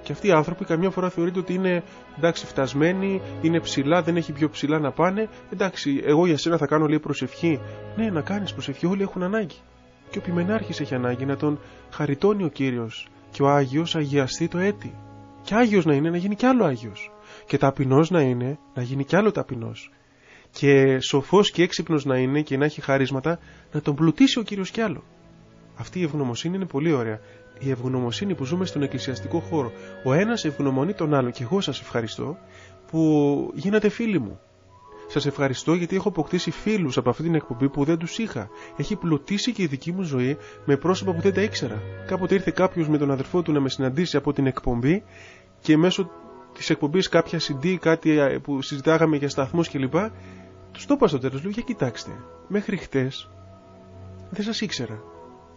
Και αυτοί οι άνθρωποι καμιά φορά θεωρείται ότι είναι εντάξει, φτασμένοι, είναι ψηλά, δεν έχει πιο ψηλά να πάνε. Εντάξει, εγώ για σένα θα κάνω λίγο προσευχή. Ναι, να κάνεις προσευχή, όλοι έχουν ανάγκη. Και ο πιμενάρχης έχει ανάγκη να τον χαριτώνει ο Κύριος και ο Άγιος αγιαστεί το έτη. Και Άγιος να είναι να γίνει κι άλλο Άγιος. Και ταπεινός να είναι να γίνει κι άλλο ταπεινός. Και σοφός και έξυπνος να είναι και να έχει χαρίσματα να τον πλουτίσει ο Κύριος κι άλλο. Αυτή η ευγνωμοσύνη είναι πολύ ωραία. Η ευγνωμοσύνη που ζούμε στον εκκλησιαστικό χώρο. Ο ένας ευγνωμονεί τον άλλο και εγώ σας ευχαριστώ που γίνατε φίλοι μου. Σας ευχαριστώ γιατί έχω αποκτήσει φίλους από αυτή την εκπομπή που δεν τους είχα. Έχει πλουτίσει και η δική μου ζωή με πρόσωπα που δεν τα ήξερα. Κάποτε ήρθε κάποιος με τον αδερφό του να με συναντήσει από την εκπομπή και μέσω της εκπομπής κάποια CD, κάτι ε, που συζητάγαμε για σταθμούς κλπ. Τους το είπα στο τέλος, λέω: Για κοιτάξτε, μέχρι χτες δεν σας ήξερα.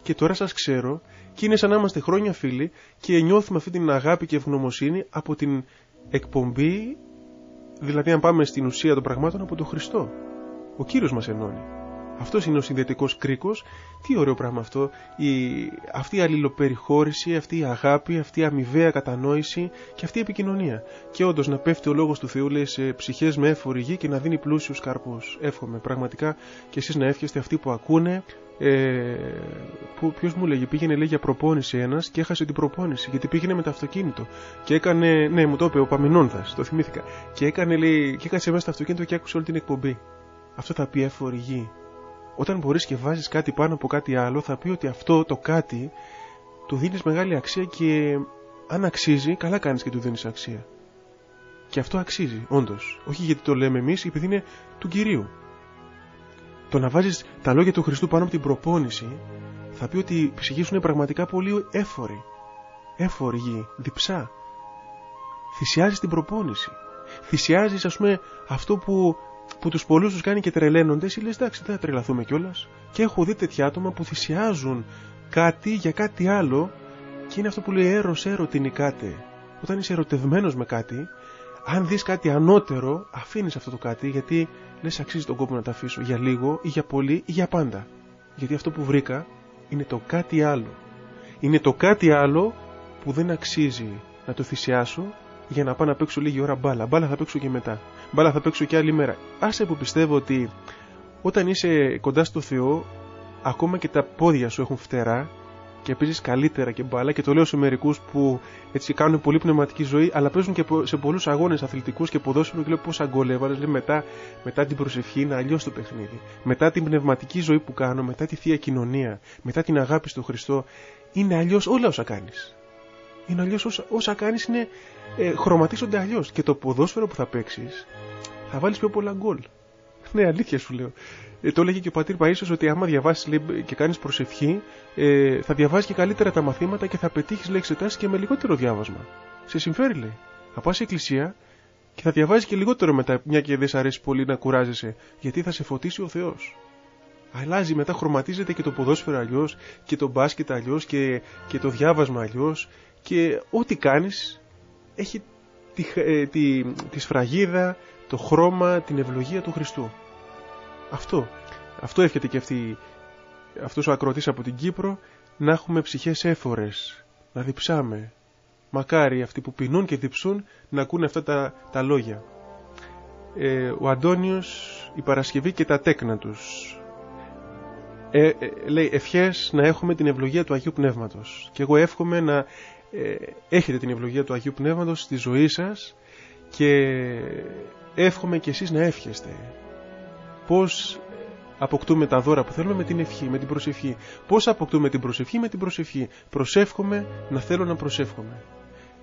Και τώρα σας ξέρω και είναι σαν να είμαστε χρόνια φίλοι και νιώθουμε αυτή την αγάπη και ευγνωμοσύνη από την εκπομπή δηλαδή αν πάμε στην ουσία των πραγμάτων από τον Χριστό. Ο Κύριος μας ενώνει. Αυτός είναι ο συνδετικός κρίκος. Τι ωραίο πράγμα αυτό. Η, αυτή η αλληλοπεριχώρηση, αυτή η αγάπη, αυτή η αμοιβαία κατανόηση και αυτή η επικοινωνία. Και όντως να πέφτει ο λόγος του Θεού λέει, σε ψυχές με έφορη γη και να δίνει πλούσιους καρπούς. Εύχομαι πραγματικά και εσείς να εύχεστε αυτοί που ακούνε. Ε, που, ποιος μου λέγει, πήγαινε λέει για προπόνηση ένας και έχασε την προπόνηση γιατί πήγαινε με το αυτοκίνητο. Και έκανε, ναι μου το είπε ο Παμινόνδας, το θυμήθηκα. Και έκανε λέει, και έκασε μέσα στο αυτοκίνητο και άκουσε όλη την εκπομπή. Αυτό θα πει έφορη γη όταν μπορείς και βάζεις κάτι πάνω από κάτι άλλο θα πει ότι αυτό το κάτι του δίνεις μεγάλη αξία και αν αξίζει καλά κάνεις και του δίνεις αξία. Και αυτό αξίζει όντως. Όχι γιατί το λέμε εμείς επειδή είναι του Κυρίου το να βάζεις τα λόγια του Χριστού πάνω από την προπόνηση θα πει ότι η ψυχή σου είναι πραγματικά πολύ έφορη έφορη γη, διψά θυσιάζεις την προπόνηση θυσιάζεις ας πούμε αυτό που που τους πολλούς τους κάνει και τρελαίνονται, ή λες εντάξει, δεν θα τρελαθούμε κιόλας. Και έχω δει τέτοια άτομα που θυσιάζουν κάτι για κάτι άλλο και είναι αυτό που λέει έρο, έρο νικάτε. Όταν είσαι ερωτευμένος με κάτι, αν δεις κάτι ανώτερο, αφήνεις αυτό το κάτι γιατί λες αξίζει τον κόπο να το αφήσω για λίγο ή για πολύ ή για πάντα. Γιατί αυτό που βρήκα είναι το κάτι άλλο. Είναι το κάτι άλλο που δεν αξίζει να το θυσιάσω για να πάω να παίξω λίγη ώρα μπάλα. Μπάλα θα παίξω και μετά μπάλα θα παίξω και άλλη μέρα. Άσε που πιστεύω ότι όταν είσαι κοντά στο Θεό, ακόμα και τα πόδια σου έχουν φτερά και παίζεις καλύτερα και μπάλα. Και το λέω σε μερικούς που έτσι κάνουν πολύ πνευματική ζωή, αλλά παίζουν και σε πολλούς αγώνες αθλητικούς και ποδόσφαιρο και λέω πώς αγκολεύανε. Λέει μετά, μετά την προσευχή είναι αλλιώς το παιχνίδι. Μετά την πνευματική ζωή που κάνω, μετά τη θεία κοινωνία, μετά την αγάπη στο Χριστό, είναι αλλιώς όλα όσα κάνεις. Είναι αλλιώς όσα, όσα κάνεις είναι ε, χρωματίζονται αλλιώς. Και το ποδόσφαιρο που θα παίξεις θα βάλεις πιο πολλά γκολ. Ναι, αλήθεια σου λέω. Ε, το έλεγε και ο πατήρ Παΐσιος ότι άμα διαβάσεις και κάνεις προσευχή, ε, θα διαβάζει και καλύτερα τα μαθήματα και θα πετύχεις λέει εξετάσεις και με λιγότερο διάβασμα. Σε συμφέρει, λέει. Θα πας εκκλησία και θα διαβάζεις και λιγότερο μετά, μια και δεν σ' αρέσει πολύ να κουράζεσαι, γιατί θα σε φωτίσει ο Θεός. Αλλάζει μετά, χρωματίζεται και το ποδόσφαιρο αλλιώς και το μπάσκετ αλλιώς και, και το διάβασμα αλλιώς και ό,τι κάνεις έχει τη, ε, τη, τη σφραγίδα, το χρώμα, την ευλογία του Χριστού. Αυτό. Αυτό εύχεται και αυτή, αυτός ο ακροτής από την Κύπρο να έχουμε ψυχές έφορες, να διψάμε. Μακάρι αυτοί που πεινούν και διψούν να ακούνε αυτά τα, τα λόγια. Ε, ο Αντώνιος, η Παρασκευή και τα τέκνα τους. Ε, ε, λέει ευχές να έχουμε την ευλογία του Αγίου Πνεύματος. Και εγώ εύχομαι να ε, έχετε την ευλογία του Αγίου Πνεύματος στη ζωή σας και εύχομαι και εσείς να εύχεστε. Πώς αποκτούμε τα δώρα που θέλουμε με την ευχή, με την προσευχή. Πώς αποκτούμε την προσευχή με την προσευχή. Προσεύχομαι να θέλω να προσεύχομαι.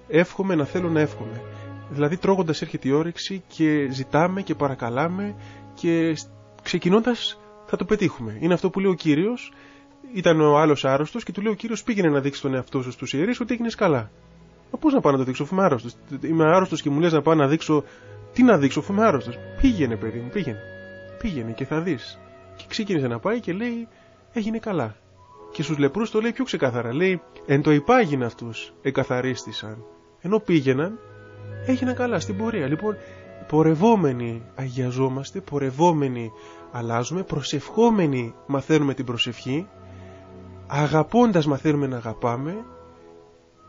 Εύχομαι να θέλω να εύχομαι. Δηλαδή τρώγοντας έρχεται η όρεξη και ζητάμε και παρακαλάμε και ξεκινώντας θα το πετύχουμε. Είναι αυτό που λέει ο Κύριος ήταν ο άλλος άρρωστος και του λέει ο κύριος πήγαινε να δείξει τον εαυτό σου στους ιερείς ότι έγινες καλά. Μα πώς να πάω να το δείξω, αφού είμαι άρρωστος. Είμαι άρρωστος και μου λες να πάω να δείξω. Τι να δείξω, αφού είμαι άρρωστος. Πήγαινε, παιδί μου, πήγαινε. Πήγαινε και θα δεις. Και ξεκίνησε να πάει και λέει έγινε καλά. Και στους λεπρούς το λέει πιο ξεκάθαρα. Λέει εν το υπάγειν αυτούς εκαθαρίστησαν. Ενώ πήγαιναν, έγιναν καλά στην πορεία. Λοιπόν, πορευόμενοι αγιαζόμαστε, πορευόμενοι αλλάζουμε, προσευχόμενοι μαθαίνουμε την προσευχή αγαπώντας μαθαίνουμε να αγαπάμε,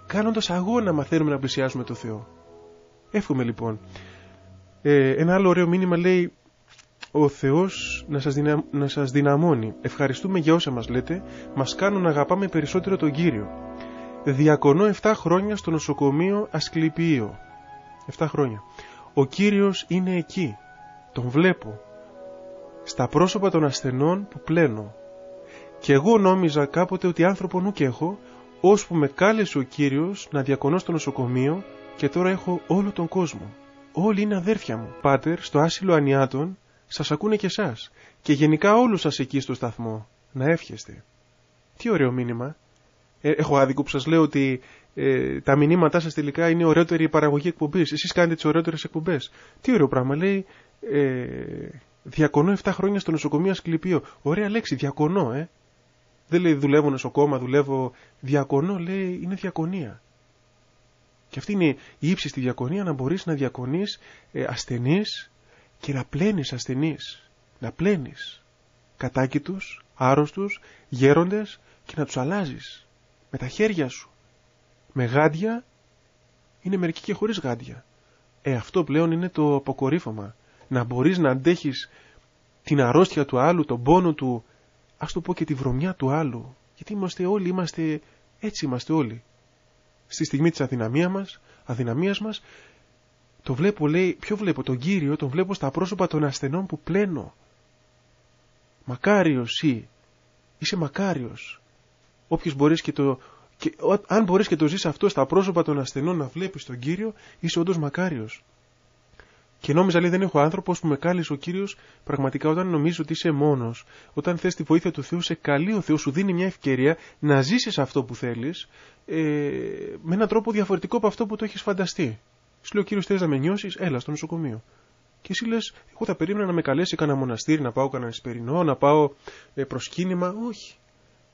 κάνοντας αγώνα μαθαίνουμε να πλησιάζουμε το Θεό. Εύχομαι λοιπόν. Ε, ένα άλλο ωραίο μήνυμα λέει ο Θεός να σας, να σας δυναμώνει. Ευχαριστούμε για όσα μας λέτε, μας κάνουν να αγαπάμε περισσότερο τον Κύριο. Διακονώ 7 χρόνια στο νοσοκομείο Ασκληπείο. 7 χρόνια. Ο Κύριος είναι εκεί. Τον βλέπω. Στα πρόσωπα των ασθενών που πλένω. Και εγώ νόμιζα κάποτε ότι άνθρωπο νου και έχω, ώσπου με κάλεσε ο Κύριος να διακονώ στο νοσοκομείο και τώρα έχω όλο τον κόσμο. Όλοι είναι αδέρφια μου. Πάτερ, στο άσυλο Ανιάτων, σας ακούνε και εσάς. Και γενικά όλους σας εκεί στο σταθμό. Να εύχεστε. Τι ωραίο μήνυμα. Ε, έχω άδικο που σας λέω ότι ε, τα μηνύματά σας τελικά είναι ωραίτερη η παραγωγή εκπομπής. Εσείς κάνετε τις ωραίτερες εκπομπές. Τι ωραίο πράγμα. Λέει, ε, διακονώ 7 χρόνια στο νοσοκομείο Ασκληπείο. Ωραία λέξη, διακονώ, ε. Δεν λέει δουλεύω νοσοκόμα, δουλεύω διακονώ, λέει είναι διακονία. Και αυτή είναι η ύψιστη διακονία να μπορείς να διακονείς ε, ασθενείς και να πλένεις ασθενείς. Να πλένεις κατάκητους, άρρωστους, γέροντες και να τους αλλάζεις με τα χέρια σου. Με γάντια είναι μερικοί και χωρίς γάντια. Ε, αυτό πλέον είναι το αποκορύφωμα. Να μπορείς να αντέχεις την αρρώστια του άλλου, τον πόνο του, ας το πω και τη βρωμιά του άλλου. Γιατί είμαστε όλοι, είμαστε, έτσι είμαστε όλοι. Στη στιγμή της αδυναμία μας, αδυναμίας μας, το βλέπω, λέει, ποιο βλέπω, τον Κύριο, τον βλέπω στα πρόσωπα των ασθενών που πλένω. Μακάριος ή, είσαι μακάριος. Όποιος μπορείς και το, και, αν μπορείς και το ζεις αυτό στα πρόσωπα των ασθενών να βλέπεις τον Κύριο, είσαι όντως μακάριος. Και νόμιζα λέει δεν έχω άνθρωπος που με κάλεσε ο κύριος πραγματικά όταν νομίζει ότι είσαι μόνος, όταν θες τη βοήθεια του Θεού, σε καλεί ο Θεός, σου δίνει μια ευκαιρία να ζήσεις αυτό που θέλεις ε, με έναν τρόπο διαφορετικό από αυτό που το έχεις φανταστεί. Σου λέει ο κύριος θες να με νιώσεις, έλα στο νοσοκομείο. Και εσύ λες, εγώ θα περίμενα να με καλέσει κανένα μοναστήρι, να πάω κανένα εσπερινό, να πάω ε, προσκύνημα. Όχι.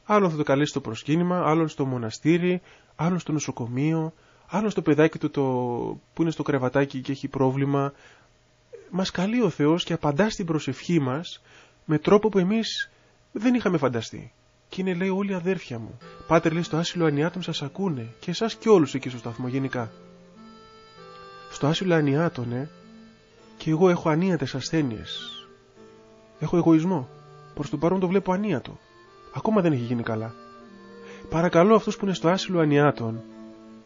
Άλλον θα το καλέσει στο προσκύνημα, άλλον στο μοναστήρι, άλλον στο νοσοκομείο, άλλο στο παιδάκι του το, που είναι στο κρεβατάκι και έχει πρόβλημα. Μας καλεί ο Θεός και απαντά στην προσευχή μας με τρόπο που εμείς δεν είχαμε φανταστεί. Και είναι λέει όλοι αδέρφια μου. Πάτερ λέει στο άσυλο Ανιάτων σας ακούνε και εσάς και όλους εκεί στο σταθμό γενικά. Στο άσυλο Ανιάτων ε, και εγώ έχω ανίατες ασθένειες. Έχω εγωισμό. Προς το παρόν το βλέπω ανίατο. Ακόμα δεν έχει γίνει καλά. Παρακαλώ αυτούς που είναι στο άσυλο Ανιάτων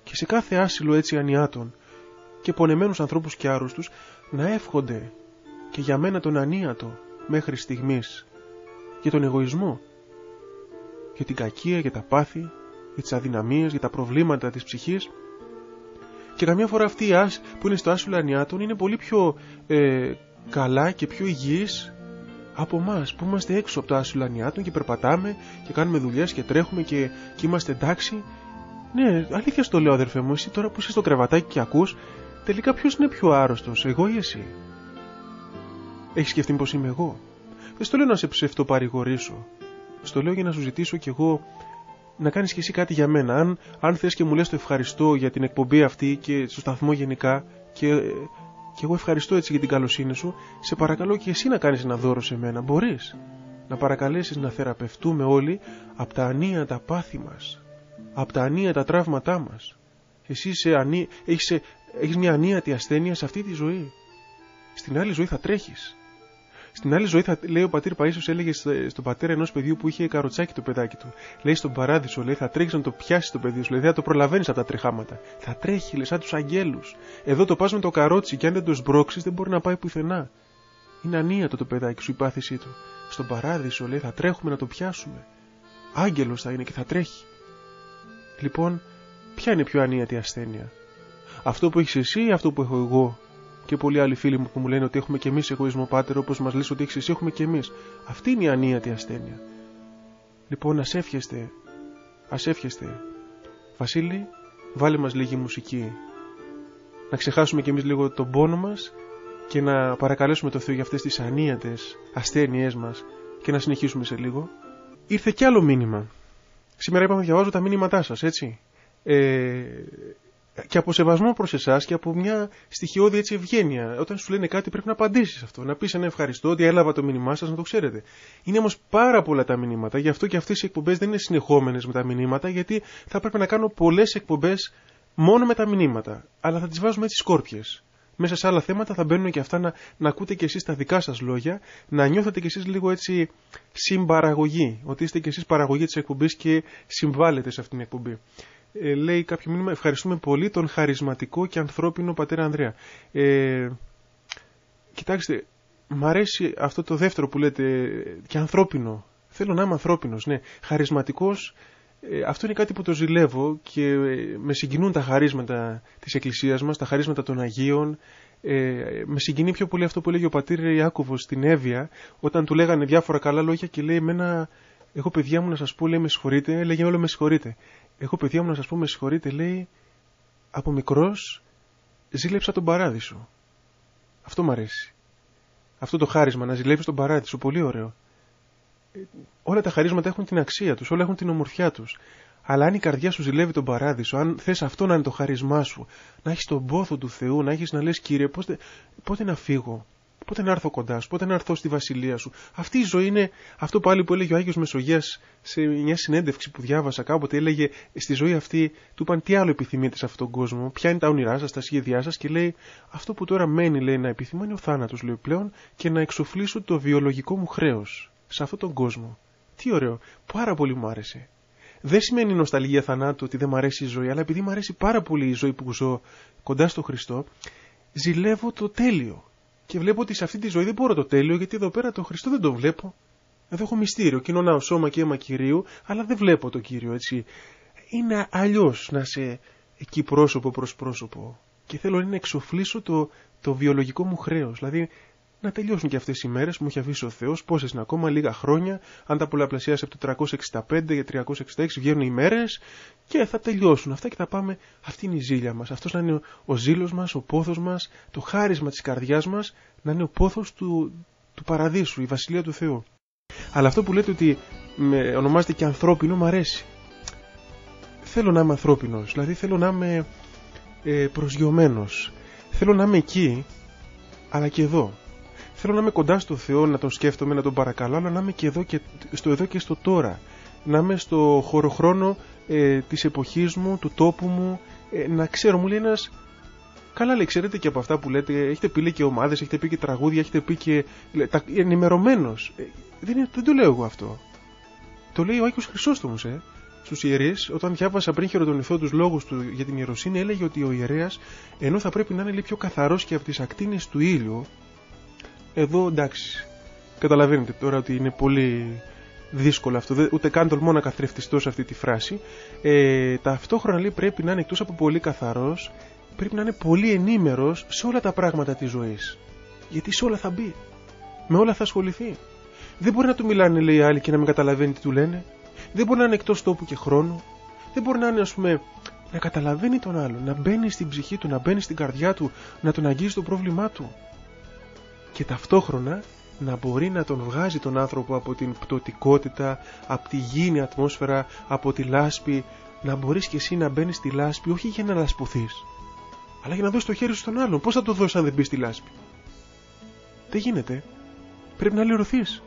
και σε κάθε άσυλο έτσι ανιάτων και πονεμένους ανθρώπους και άρρωστους να εύχονται και για μένα τον ανίατο μέχρι στιγμής για τον εγωισμό για την κακία, για τα πάθη για τις αδυναμίες, για τα προβλήματα της ψυχής. Και καμιά φορά αυτοί οι άσ που είναι στο άσυλο ανιάτων είναι πολύ πιο ε, καλά και πιο υγιείς από εμάς που είμαστε έξω από το άσυλο ανιάτων και περπατάμε και κάνουμε δουλειές και τρέχουμε και, και είμαστε εντάξει ναι, αλήθεια στο λέω, αδερφέ μου. Εσύ τώρα που είσαι στο κρεβατάκι και ακούς, τελικά ποιος είναι πιο άρρωστος, εγώ ή εσύ; Έχεις σκεφτεί πως είμαι εγώ; Δεν στο λέω να σε ψευτοπαρηγορήσω. Στο λέω για να σου ζητήσω κι εγώ να κάνεις κι εσύ κάτι για μένα. Αν, αν θες και μου λες το ευχαριστώ για την εκπομπή αυτή και στο σταθμό γενικά και, και εγώ ευχαριστώ έτσι για την καλοσύνη σου, σε παρακαλώ και εσύ να κάνεις ένα δώρο σε μένα. Μπορείς να παρακαλέσεις να θεραπευτούμε όλοι από τα ανίατα πάθη μας, από τα ανίατα τραύματά μας. Εσύ είσαι ανή... έχεις, έχεις μια ανίατη ασθένεια σε αυτή τη ζωή. Στην άλλη ζωή θα τρέχεις. Στην άλλη ζωή θα λέει ο πατήρ Παΐσιος έλεγε στον πατέρα ενός παιδιού που είχε καροτσάκι το παιδάκι του. Λέει στον παράδεισο, λέει θα τρέχεις να το πιάσεις το παιδί σου, λέει δεν θα το προλαβαίνεις από τα τρεχάματα. Θα τρέχει, λέει σαν τους αγγέλους. Εδώ το πας με το καρότσι και αν δεν το σμπρώξεις δεν μπορεί να πάει πουθενά. Είναι ανίατο το παιδάκι σου η πάθησή του. Στον παράδεισο λέει θα τρέχουμε να το πιάσουμε. Άγγελος θα είναι και θα τρέχει. Λοιπόν, ποια είναι η πιο ανίατη ασθένεια; Αυτό που έχεις εσύ ή αυτό που έχω εγώ; Και πολλοί άλλοι φίλοι μου που μου λένε ότι έχουμε και εμείς εγωισμό πάτερ, όπως μας λες ότι έχεις εσύ, έχουμε και εμείς. Αυτή είναι η ανίατη ασθένεια. Λοιπόν, ας εύχεστε, ας εύχεστε. Βασίλη, βάλε μας λίγη μουσική. Να ξεχάσουμε κι εμείς λίγο τον πόνο μας και να παρακαλέσουμε το Θεό για αυτές τις ανίατες ασθένειές μας και να συνεχίσουμε σε λίγο. Ήρθε κι άλλο μήνυμα. Σήμερα είπαμε διαβάζω τα μήνυματά σας, έτσι. Ε, και από σεβασμό προς εσάς και από μια στοιχειώδη έτσι ευγένεια. Όταν σου λένε κάτι πρέπει να απαντήσεις αυτό. Να πεις ένα ευχαριστώ ότι έλαβα το μήνυμά σας, να το ξέρετε. Είναι όμως πάρα πολλά τα μηνύματα, γι' αυτό και αυτές οι εκπομπές δεν είναι συνεχόμενες με τα μηνύματα, γιατί θα πρέπει να κάνω πολλές εκπομπές μόνο με τα μηνύματα. Αλλά θα τις βάζουμε έτσι σκόρπιες. Μέσα σε άλλα θέματα θα μπαίνουν και αυτά να, να ακούτε κι εσείς τα δικά σας λόγια, να νιώθετε κι εσείς λίγο έτσι συμπαραγωγή. Ότι είστε κι εσείς παραγωγή της εκπομπής και συμβάλλετε σε αυτήν την εκπομπή ε, λέει κάποιο μήνυμα ευχαριστούμε πολύ τον χαρισματικό και ανθρώπινο πατέρα Ανδρέα. Ε, κοιτάξτε, μ' αρέσει αυτό το δεύτερο που λέτε και ανθρώπινο. Θέλω να είμαι ανθρώπινος, ναι. Χαρισματικός, ε, αυτό είναι κάτι που το ζηλεύω και ε, με συγκινούν τα χαρίσματα της Εκκλησίας μας, τα χαρίσματα των Αγίων. Ε, με συγκινεί πιο πολύ αυτό που λέγει ο πατήρ Ιάκωβος στην Εύβοια, όταν του λέγανε διάφορα καλά λόγια και λέει εμένα, εγώ παιδιά μου να σας πω, λέει με συγχωρείτε, λέγε όλο με συγχωρείτε. Εγώ παιδιά μου να σας πω με συγχωρείτε λέει από μικρός ζήλεψα τον παράδεισο. Αυτό μου αρέσει. Αυτό το χάρισμα να ζηλεύεις τον παράδεισο. Πολύ ωραίο. Ε, όλα τα χαρίσματα έχουν την αξία τους, όλα έχουν την ομορφιά τους. Αλλά αν η καρδιά σου ζηλεύει τον παράδεισο, αν θες αυτό να είναι το χάρισμά σου, να έχεις τον πόθο του Θεού, να έχεις να λες Κύριε πότε, πότε να φύγω, Πότε να έρθω κοντά σου, πότε να έρθω στη βασιλεία σου. Αυτή η ζωή είναι αυτό πάλι που έλεγε ο Άγιος Μεσογείας σε μια συνέντευξη που διάβασα κάποτε. Έλεγε στη ζωή αυτή, του είπαν τι άλλο επιθυμείτε σε αυτόν τον κόσμο, ποια είναι τα όνειρά σας, τα σχέδιά σας και λέει αυτό που τώρα μένει λέει να επιθυμώ είναι ο θάνατος λέει πλέον και να εξοφλήσω το βιολογικό μου χρέος σε αυτόν τον κόσμο. Τι ωραίο, πάρα πολύ μου άρεσε. Δεν σημαίνει νοσταλγία θανάτου ότι δεν μου αρέσει η ζωή, αλλά επειδή μου αρέσει πάρα πολύ η ζωή που ζω κοντά στο Χριστό, ζηλεύω το τέλειο και βλέπω ότι σε αυτή τη ζωή δεν μπορώ το τέλειο, γιατί εδώ πέρα το Χριστό δεν το βλέπω. Εδώ έχω μυστήριο, κοινωνάω σώμα και αίμα κυρίου, αλλά δεν βλέπω το κύριο έτσι. Είναι αλλιώς να σε εκεί πρόσωπο προς πρόσωπο. Και θέλω να εξοφλήσω το, το βιολογικό μου χρέος. Δηλαδή να τελειώσουν και αυτές οι μέρες που μου έχει αφήσει ο Θεός, πόσες είναι ακόμα, λίγα χρόνια. Αν τα πολλαπλασιάσει από το 365 για 366 βγαίνουν οι μέρες και θα τελειώσουν αυτά και θα πάμε. Αυτή είναι η ζήλια μας. Αυτός να είναι ο, ο ζήλος μας, ο πόθος μας, το χάρισμα της καρδιάς μας, να είναι ο πόθος του, του παραδείσου, η βασιλεία του Θεού. Αλλά αυτό που λέτε ότι με, ονομάζεται και ανθρώπινο μου αρέσει. Θέλω να είμαι ανθρώπινος, δηλαδή θέλω να είμαι ε, προσγειωμένος. Θέλω να είμαι εκεί, αλλά και εδώ. Θέλω να είμαι κοντά στο Θεό, να τον σκέφτομαι, να τον παρακαλώ, αλλά να είμαι και εδώ και στο εδώ και στο τώρα. Να είμαι στο χωροχρόνο ε, της εποχής μου, του τόπου μου, ε, να ξέρω, μου λέει ένας Καλά λέει, ξέρετε και από αυτά που λέτε, έχετε πει και ομάδες, έχετε πει και τραγούδια, έχετε πει και ενημερωμένος. Ε, δεν, δεν το λέω εγώ αυτό. Το λέει ο Άγιος Χρυσόστομος, ε. Στους ιερείς, όταν διάβασα πριν χειροτονηθώ του λόγους του για την ιεροσύνη, έλεγε ότι ο ιερέας, ενώ θα πρέπει να είναι λίγο πιο καθαρός και από τις ακτίνες του ήλιου, εδώ εντάξει. Καταλαβαίνετε τώρα ότι είναι πολύ δύσκολο αυτό. Ούτε καν τολμώ να καθρεφτιστώ σε αυτή τη φράση. Ε, ταυτόχρονα λέει πρέπει να είναι εκτός από πολύ καθαρός, πρέπει να είναι πολύ ενήμερος σε όλα τα πράγματα της ζωής. Γιατί σε όλα θα μπει. Με όλα θα ασχοληθεί. Δεν μπορεί να του μιλάνε, λέει άλλοι, και να μην καταλαβαίνει τι του λένε. Δεν μπορεί να είναι εκτός τόπου και χρόνου. Δεν μπορεί να είναι, ας πούμε, να καταλαβαίνει τον άλλον, να μπαίνει στην ψυχή του, να μπαίνει στην καρδιά του, να τον αγγίζει το πρόβλημά του και ταυτόχρονα να μπορεί να τον βγάζει τον άνθρωπο από την πτωτικότητα, από τη γήινη ατμόσφαιρα, από τη λάσπη, να μπορείς και εσύ να μπαίνεις στη λάσπη όχι για να λασπωθείς, αλλά για να δώσεις το χέρι σου στον άλλον. Πώς θα το δώσεις αν δεν μπεις στη λάσπη; Δεν γίνεται. Πρέπει να λυρωθείς.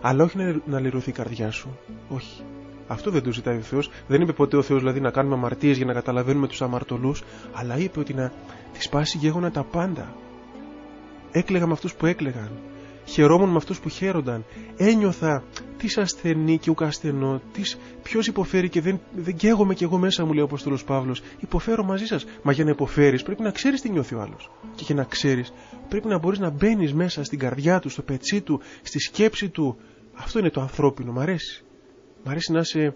Αλλά όχι να, να λυρωθεί η καρδιά σου. Όχι. Αυτό δεν το ζητάει ο Θεός. Δεν είπε ποτέ ο Θεός δηλαδή να κάνουμε αμαρτίες για να καταλαβαίνουμε τους αμαρτωλούς, αλλά είπε ότι να τη σπάσει γέγονα τα πάντα. Έκλεγα με αυτούς που έκλεγαν. Χαιρόμουν με αυτούς που χαίρονταν. Ένιωθα τις ασθενή και ουκ ασθενό, τις... ποιος υποφέρει και δεν, δεν καίγομαι κι εγώ μέσα μου, λέει ο Απόστολος Παύλος. Υποφέρω μαζί σας. Μα για να υποφέρεις πρέπει να ξέρεις τι νιώθει ο άλλος. Και για να ξέρεις πρέπει να μπορείς να μπαίνεις μέσα στην καρδιά του, στο πετσί του, στη σκέψη του. Αυτό είναι το ανθρώπινο, μ' αρέσει. Μ' αρέσει να είσαι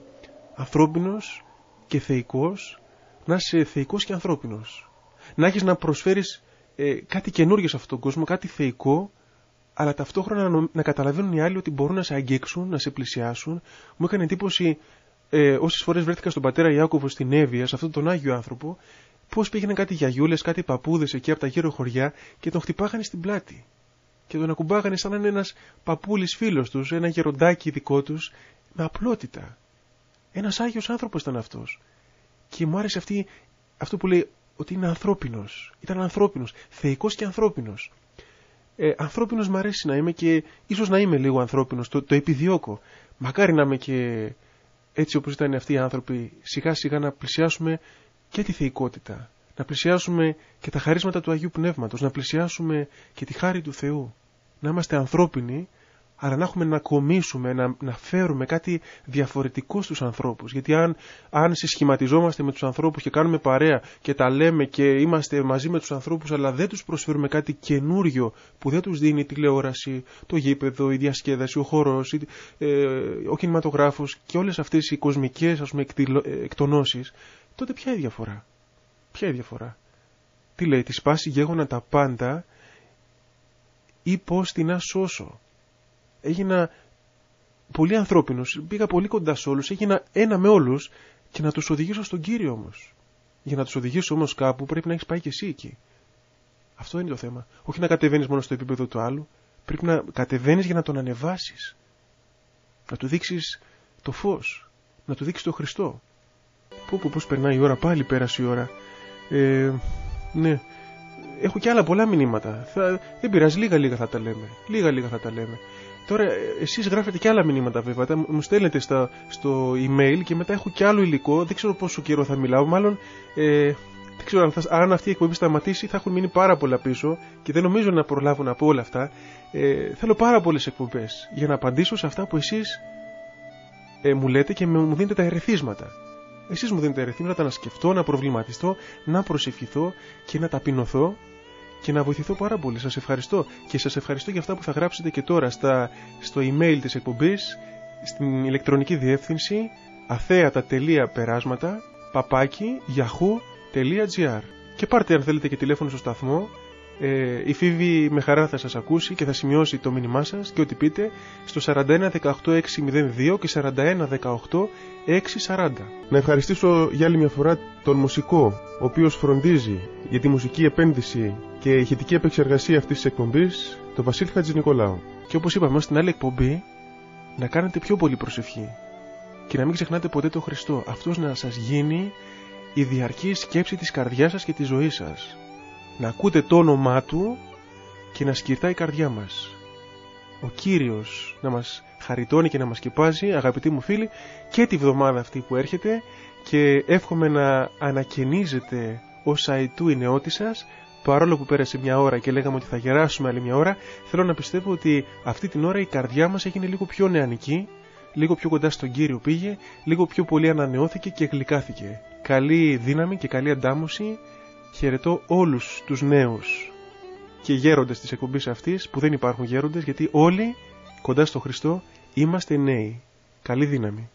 ανθρώπινος και θεϊκός, να είσαι θεϊκός και ανθρώπινος. Να έχεις να προσφέρεις ε, κάτι καινούργιο σε αυτόν τον κόσμο, κάτι θεϊκό, αλλά ταυτόχρονα να, να καταλαβαίνουν οι άλλοι ότι μπορούν να σε αγγίξουν, να σε πλησιάσουν. Μου έκανε εντύπωση ε, όσες φορές βρέθηκα στον πατέρα Ιάκωβο στην Εύβοια, σε αυτόν τον Άγιο άνθρωπο, πώς πήγαιναν κάτι γιαγιούλες, κάτι παππούδες εκεί από τα γύρω χωριά και τον χτυπάγανε στην πλάτη. Και τον ακουμπάγανε σαν να είναι ένας παππούλης φίλος τους, ένα γεροντάκι δικό τους, με απλότητα. Ένας Άγιος άνθρωπος ήταν αυτός. Και μου άρεσε αυτή, αυτό που λέει ότι είναι ανθρώπινος. Ήταν ανθρώπινος, θεϊκός και ανθρώπινος. Ε, ανθρώπινος μου αρέσει να είμαι και ίσως να είμαι λίγο ανθρώπινος, το, το επιδιώκω. Μακάρι να είμαι και έτσι όπως ήταν αυτοί οι άνθρωποι, σιγά σιγά να πλησιάσουμε και τη θεϊκότητα. Να πλησιάσουμε και τα χαρίσματα του Αγίου Πνεύματος, να πλησιάσουμε και τη χάρη του Θεού. Να είμαστε ανθρώπινοι αλλά να έχουμε να κομίσουμε, να, να φέρουμε κάτι διαφορετικό στους ανθρώπους. Γιατί αν, αν συσχηματιζόμαστε με τους ανθρώπους και κάνουμε παρέα και τα λέμε και είμαστε μαζί με τους ανθρώπους αλλά δεν τους προσφέρουμε κάτι καινούριο που δεν τους δίνει η τηλεόραση, το γήπεδο, η διασκέδαση, ο χώρος, ε, ο κινηματογράφος και όλες αυτές οι κοσμικές ας πούμε, ε, εκτονώσεις, τότε ποια είναι η διαφορά; Ποια είναι η διαφορά; Τι λέει, τη σπάση γέγονα τα πάντα ή πώς την ασώσω έγινα πολύ ανθρώπινος, πήγα πολύ κοντά σε όλους, έγινα ένα με όλους και να τους οδηγήσω στον Κύριο όμως. Για να τους οδηγήσω όμως κάπου πρέπει να έχεις πάει και εσύ εκεί. Αυτό είναι το θέμα. Όχι να κατεβαίνεις μόνο στο επίπεδο του άλλου, πρέπει να κατεβαίνεις για να τον ανεβάσεις. Να του δείξεις το φως, να του δείξεις το Χριστό. Πού, πού, πώς περνάει η ώρα, πάλι πέρασε η ώρα. Ε, ναι, έχω και άλλα πολλά μηνύματα. Θα, δεν πειράζει, λίγα-λίγα θα τα λέμε. Λίγα-λίγα θα τα λέμε. Τώρα εσείς γράφετε και άλλα μηνύματα βέβαια, μου στέλνετε στα, στο email και μετά έχω και άλλο υλικό, δεν ξέρω πόσο καιρό θα μιλάω, μάλλον ε, δεν ξέρω αν, θα, αν αυτή η εκπομπή σταματήσει θα έχουν μείνει πάρα πολλά πίσω και δεν νομίζω να προλάβω να πω όλα αυτά. Ε, θέλω πάρα πολλές εκπομπές για να απαντήσω σε αυτά που εσείς ε, μου λέτε και μου δίνετε τα ερεθίσματα. Εσείς μου δίνετε ερεθίσματα να σκεφτώ, να προβληματιστώ, να προσευχηθώ και να ταπεινωθώ και να βοηθηθώ πάρα πολύ. Σας ευχαριστώ και σας ευχαριστώ για αυτά που θα γράψετε και τώρα στα, στο email της εκπομπής στην ηλεκτρονική διεύθυνση αθέατα.περάσματα παπάκι yahoo.gr και πάρτε αν θέλετε και τηλέφωνο στο σταθμό ε, η Φίβη με χαρά θα σας ακούσει και θα σημειώσει το μήνυμά σας και ό,τι πείτε στο 41 602 και 41 640. Να ευχαριστήσω για άλλη μια φορά τον μουσικό ο οποίος φροντίζει για τη μουσική επένδυση και ηχητική επεξεργασία αυτής της εκπομπής, τον Βασίλη Χατζης Νικολάου. Και όπως είπαμε στην άλλη εκπομπή, να κάνετε πιο πολύ προσευχή και να μην ξεχνάτε ποτέ τον Χριστό. Αυτός να σας γίνει η διαρκή σκέψη της καρδιάς σας και της ζωής σας. Να ακούτε το όνομά Του και να σκυρτάει η καρδιά μας. Ο Κύριος να μας χαριτώνει και να μας σκεπάζει, αγαπητοί μου φίλοι, και τη βδομάδα αυτή που έρχεται και εύχομαι να ανακαινίζετε ως αητού η νεότη σας. Παρόλο που πέρασε μια ώρα και λέγαμε ότι θα γεράσουμε άλλη μια ώρα θέλω να πιστεύω ότι αυτή την ώρα η καρδιά μας έγινε λίγο πιο νεανική λίγο πιο κοντά στον Κύριο πήγε λίγο πιο πολύ ανανεώθηκε και γλυκάθηκε. Καλή δύναμη και καλή αντάμωση. Χαιρετώ όλους τους νέους και γέροντες της εκπομπής αυτής που δεν υπάρχουν γέροντες γιατί όλοι κοντά στο Χριστό είμαστε νέοι. Καλή δύναμη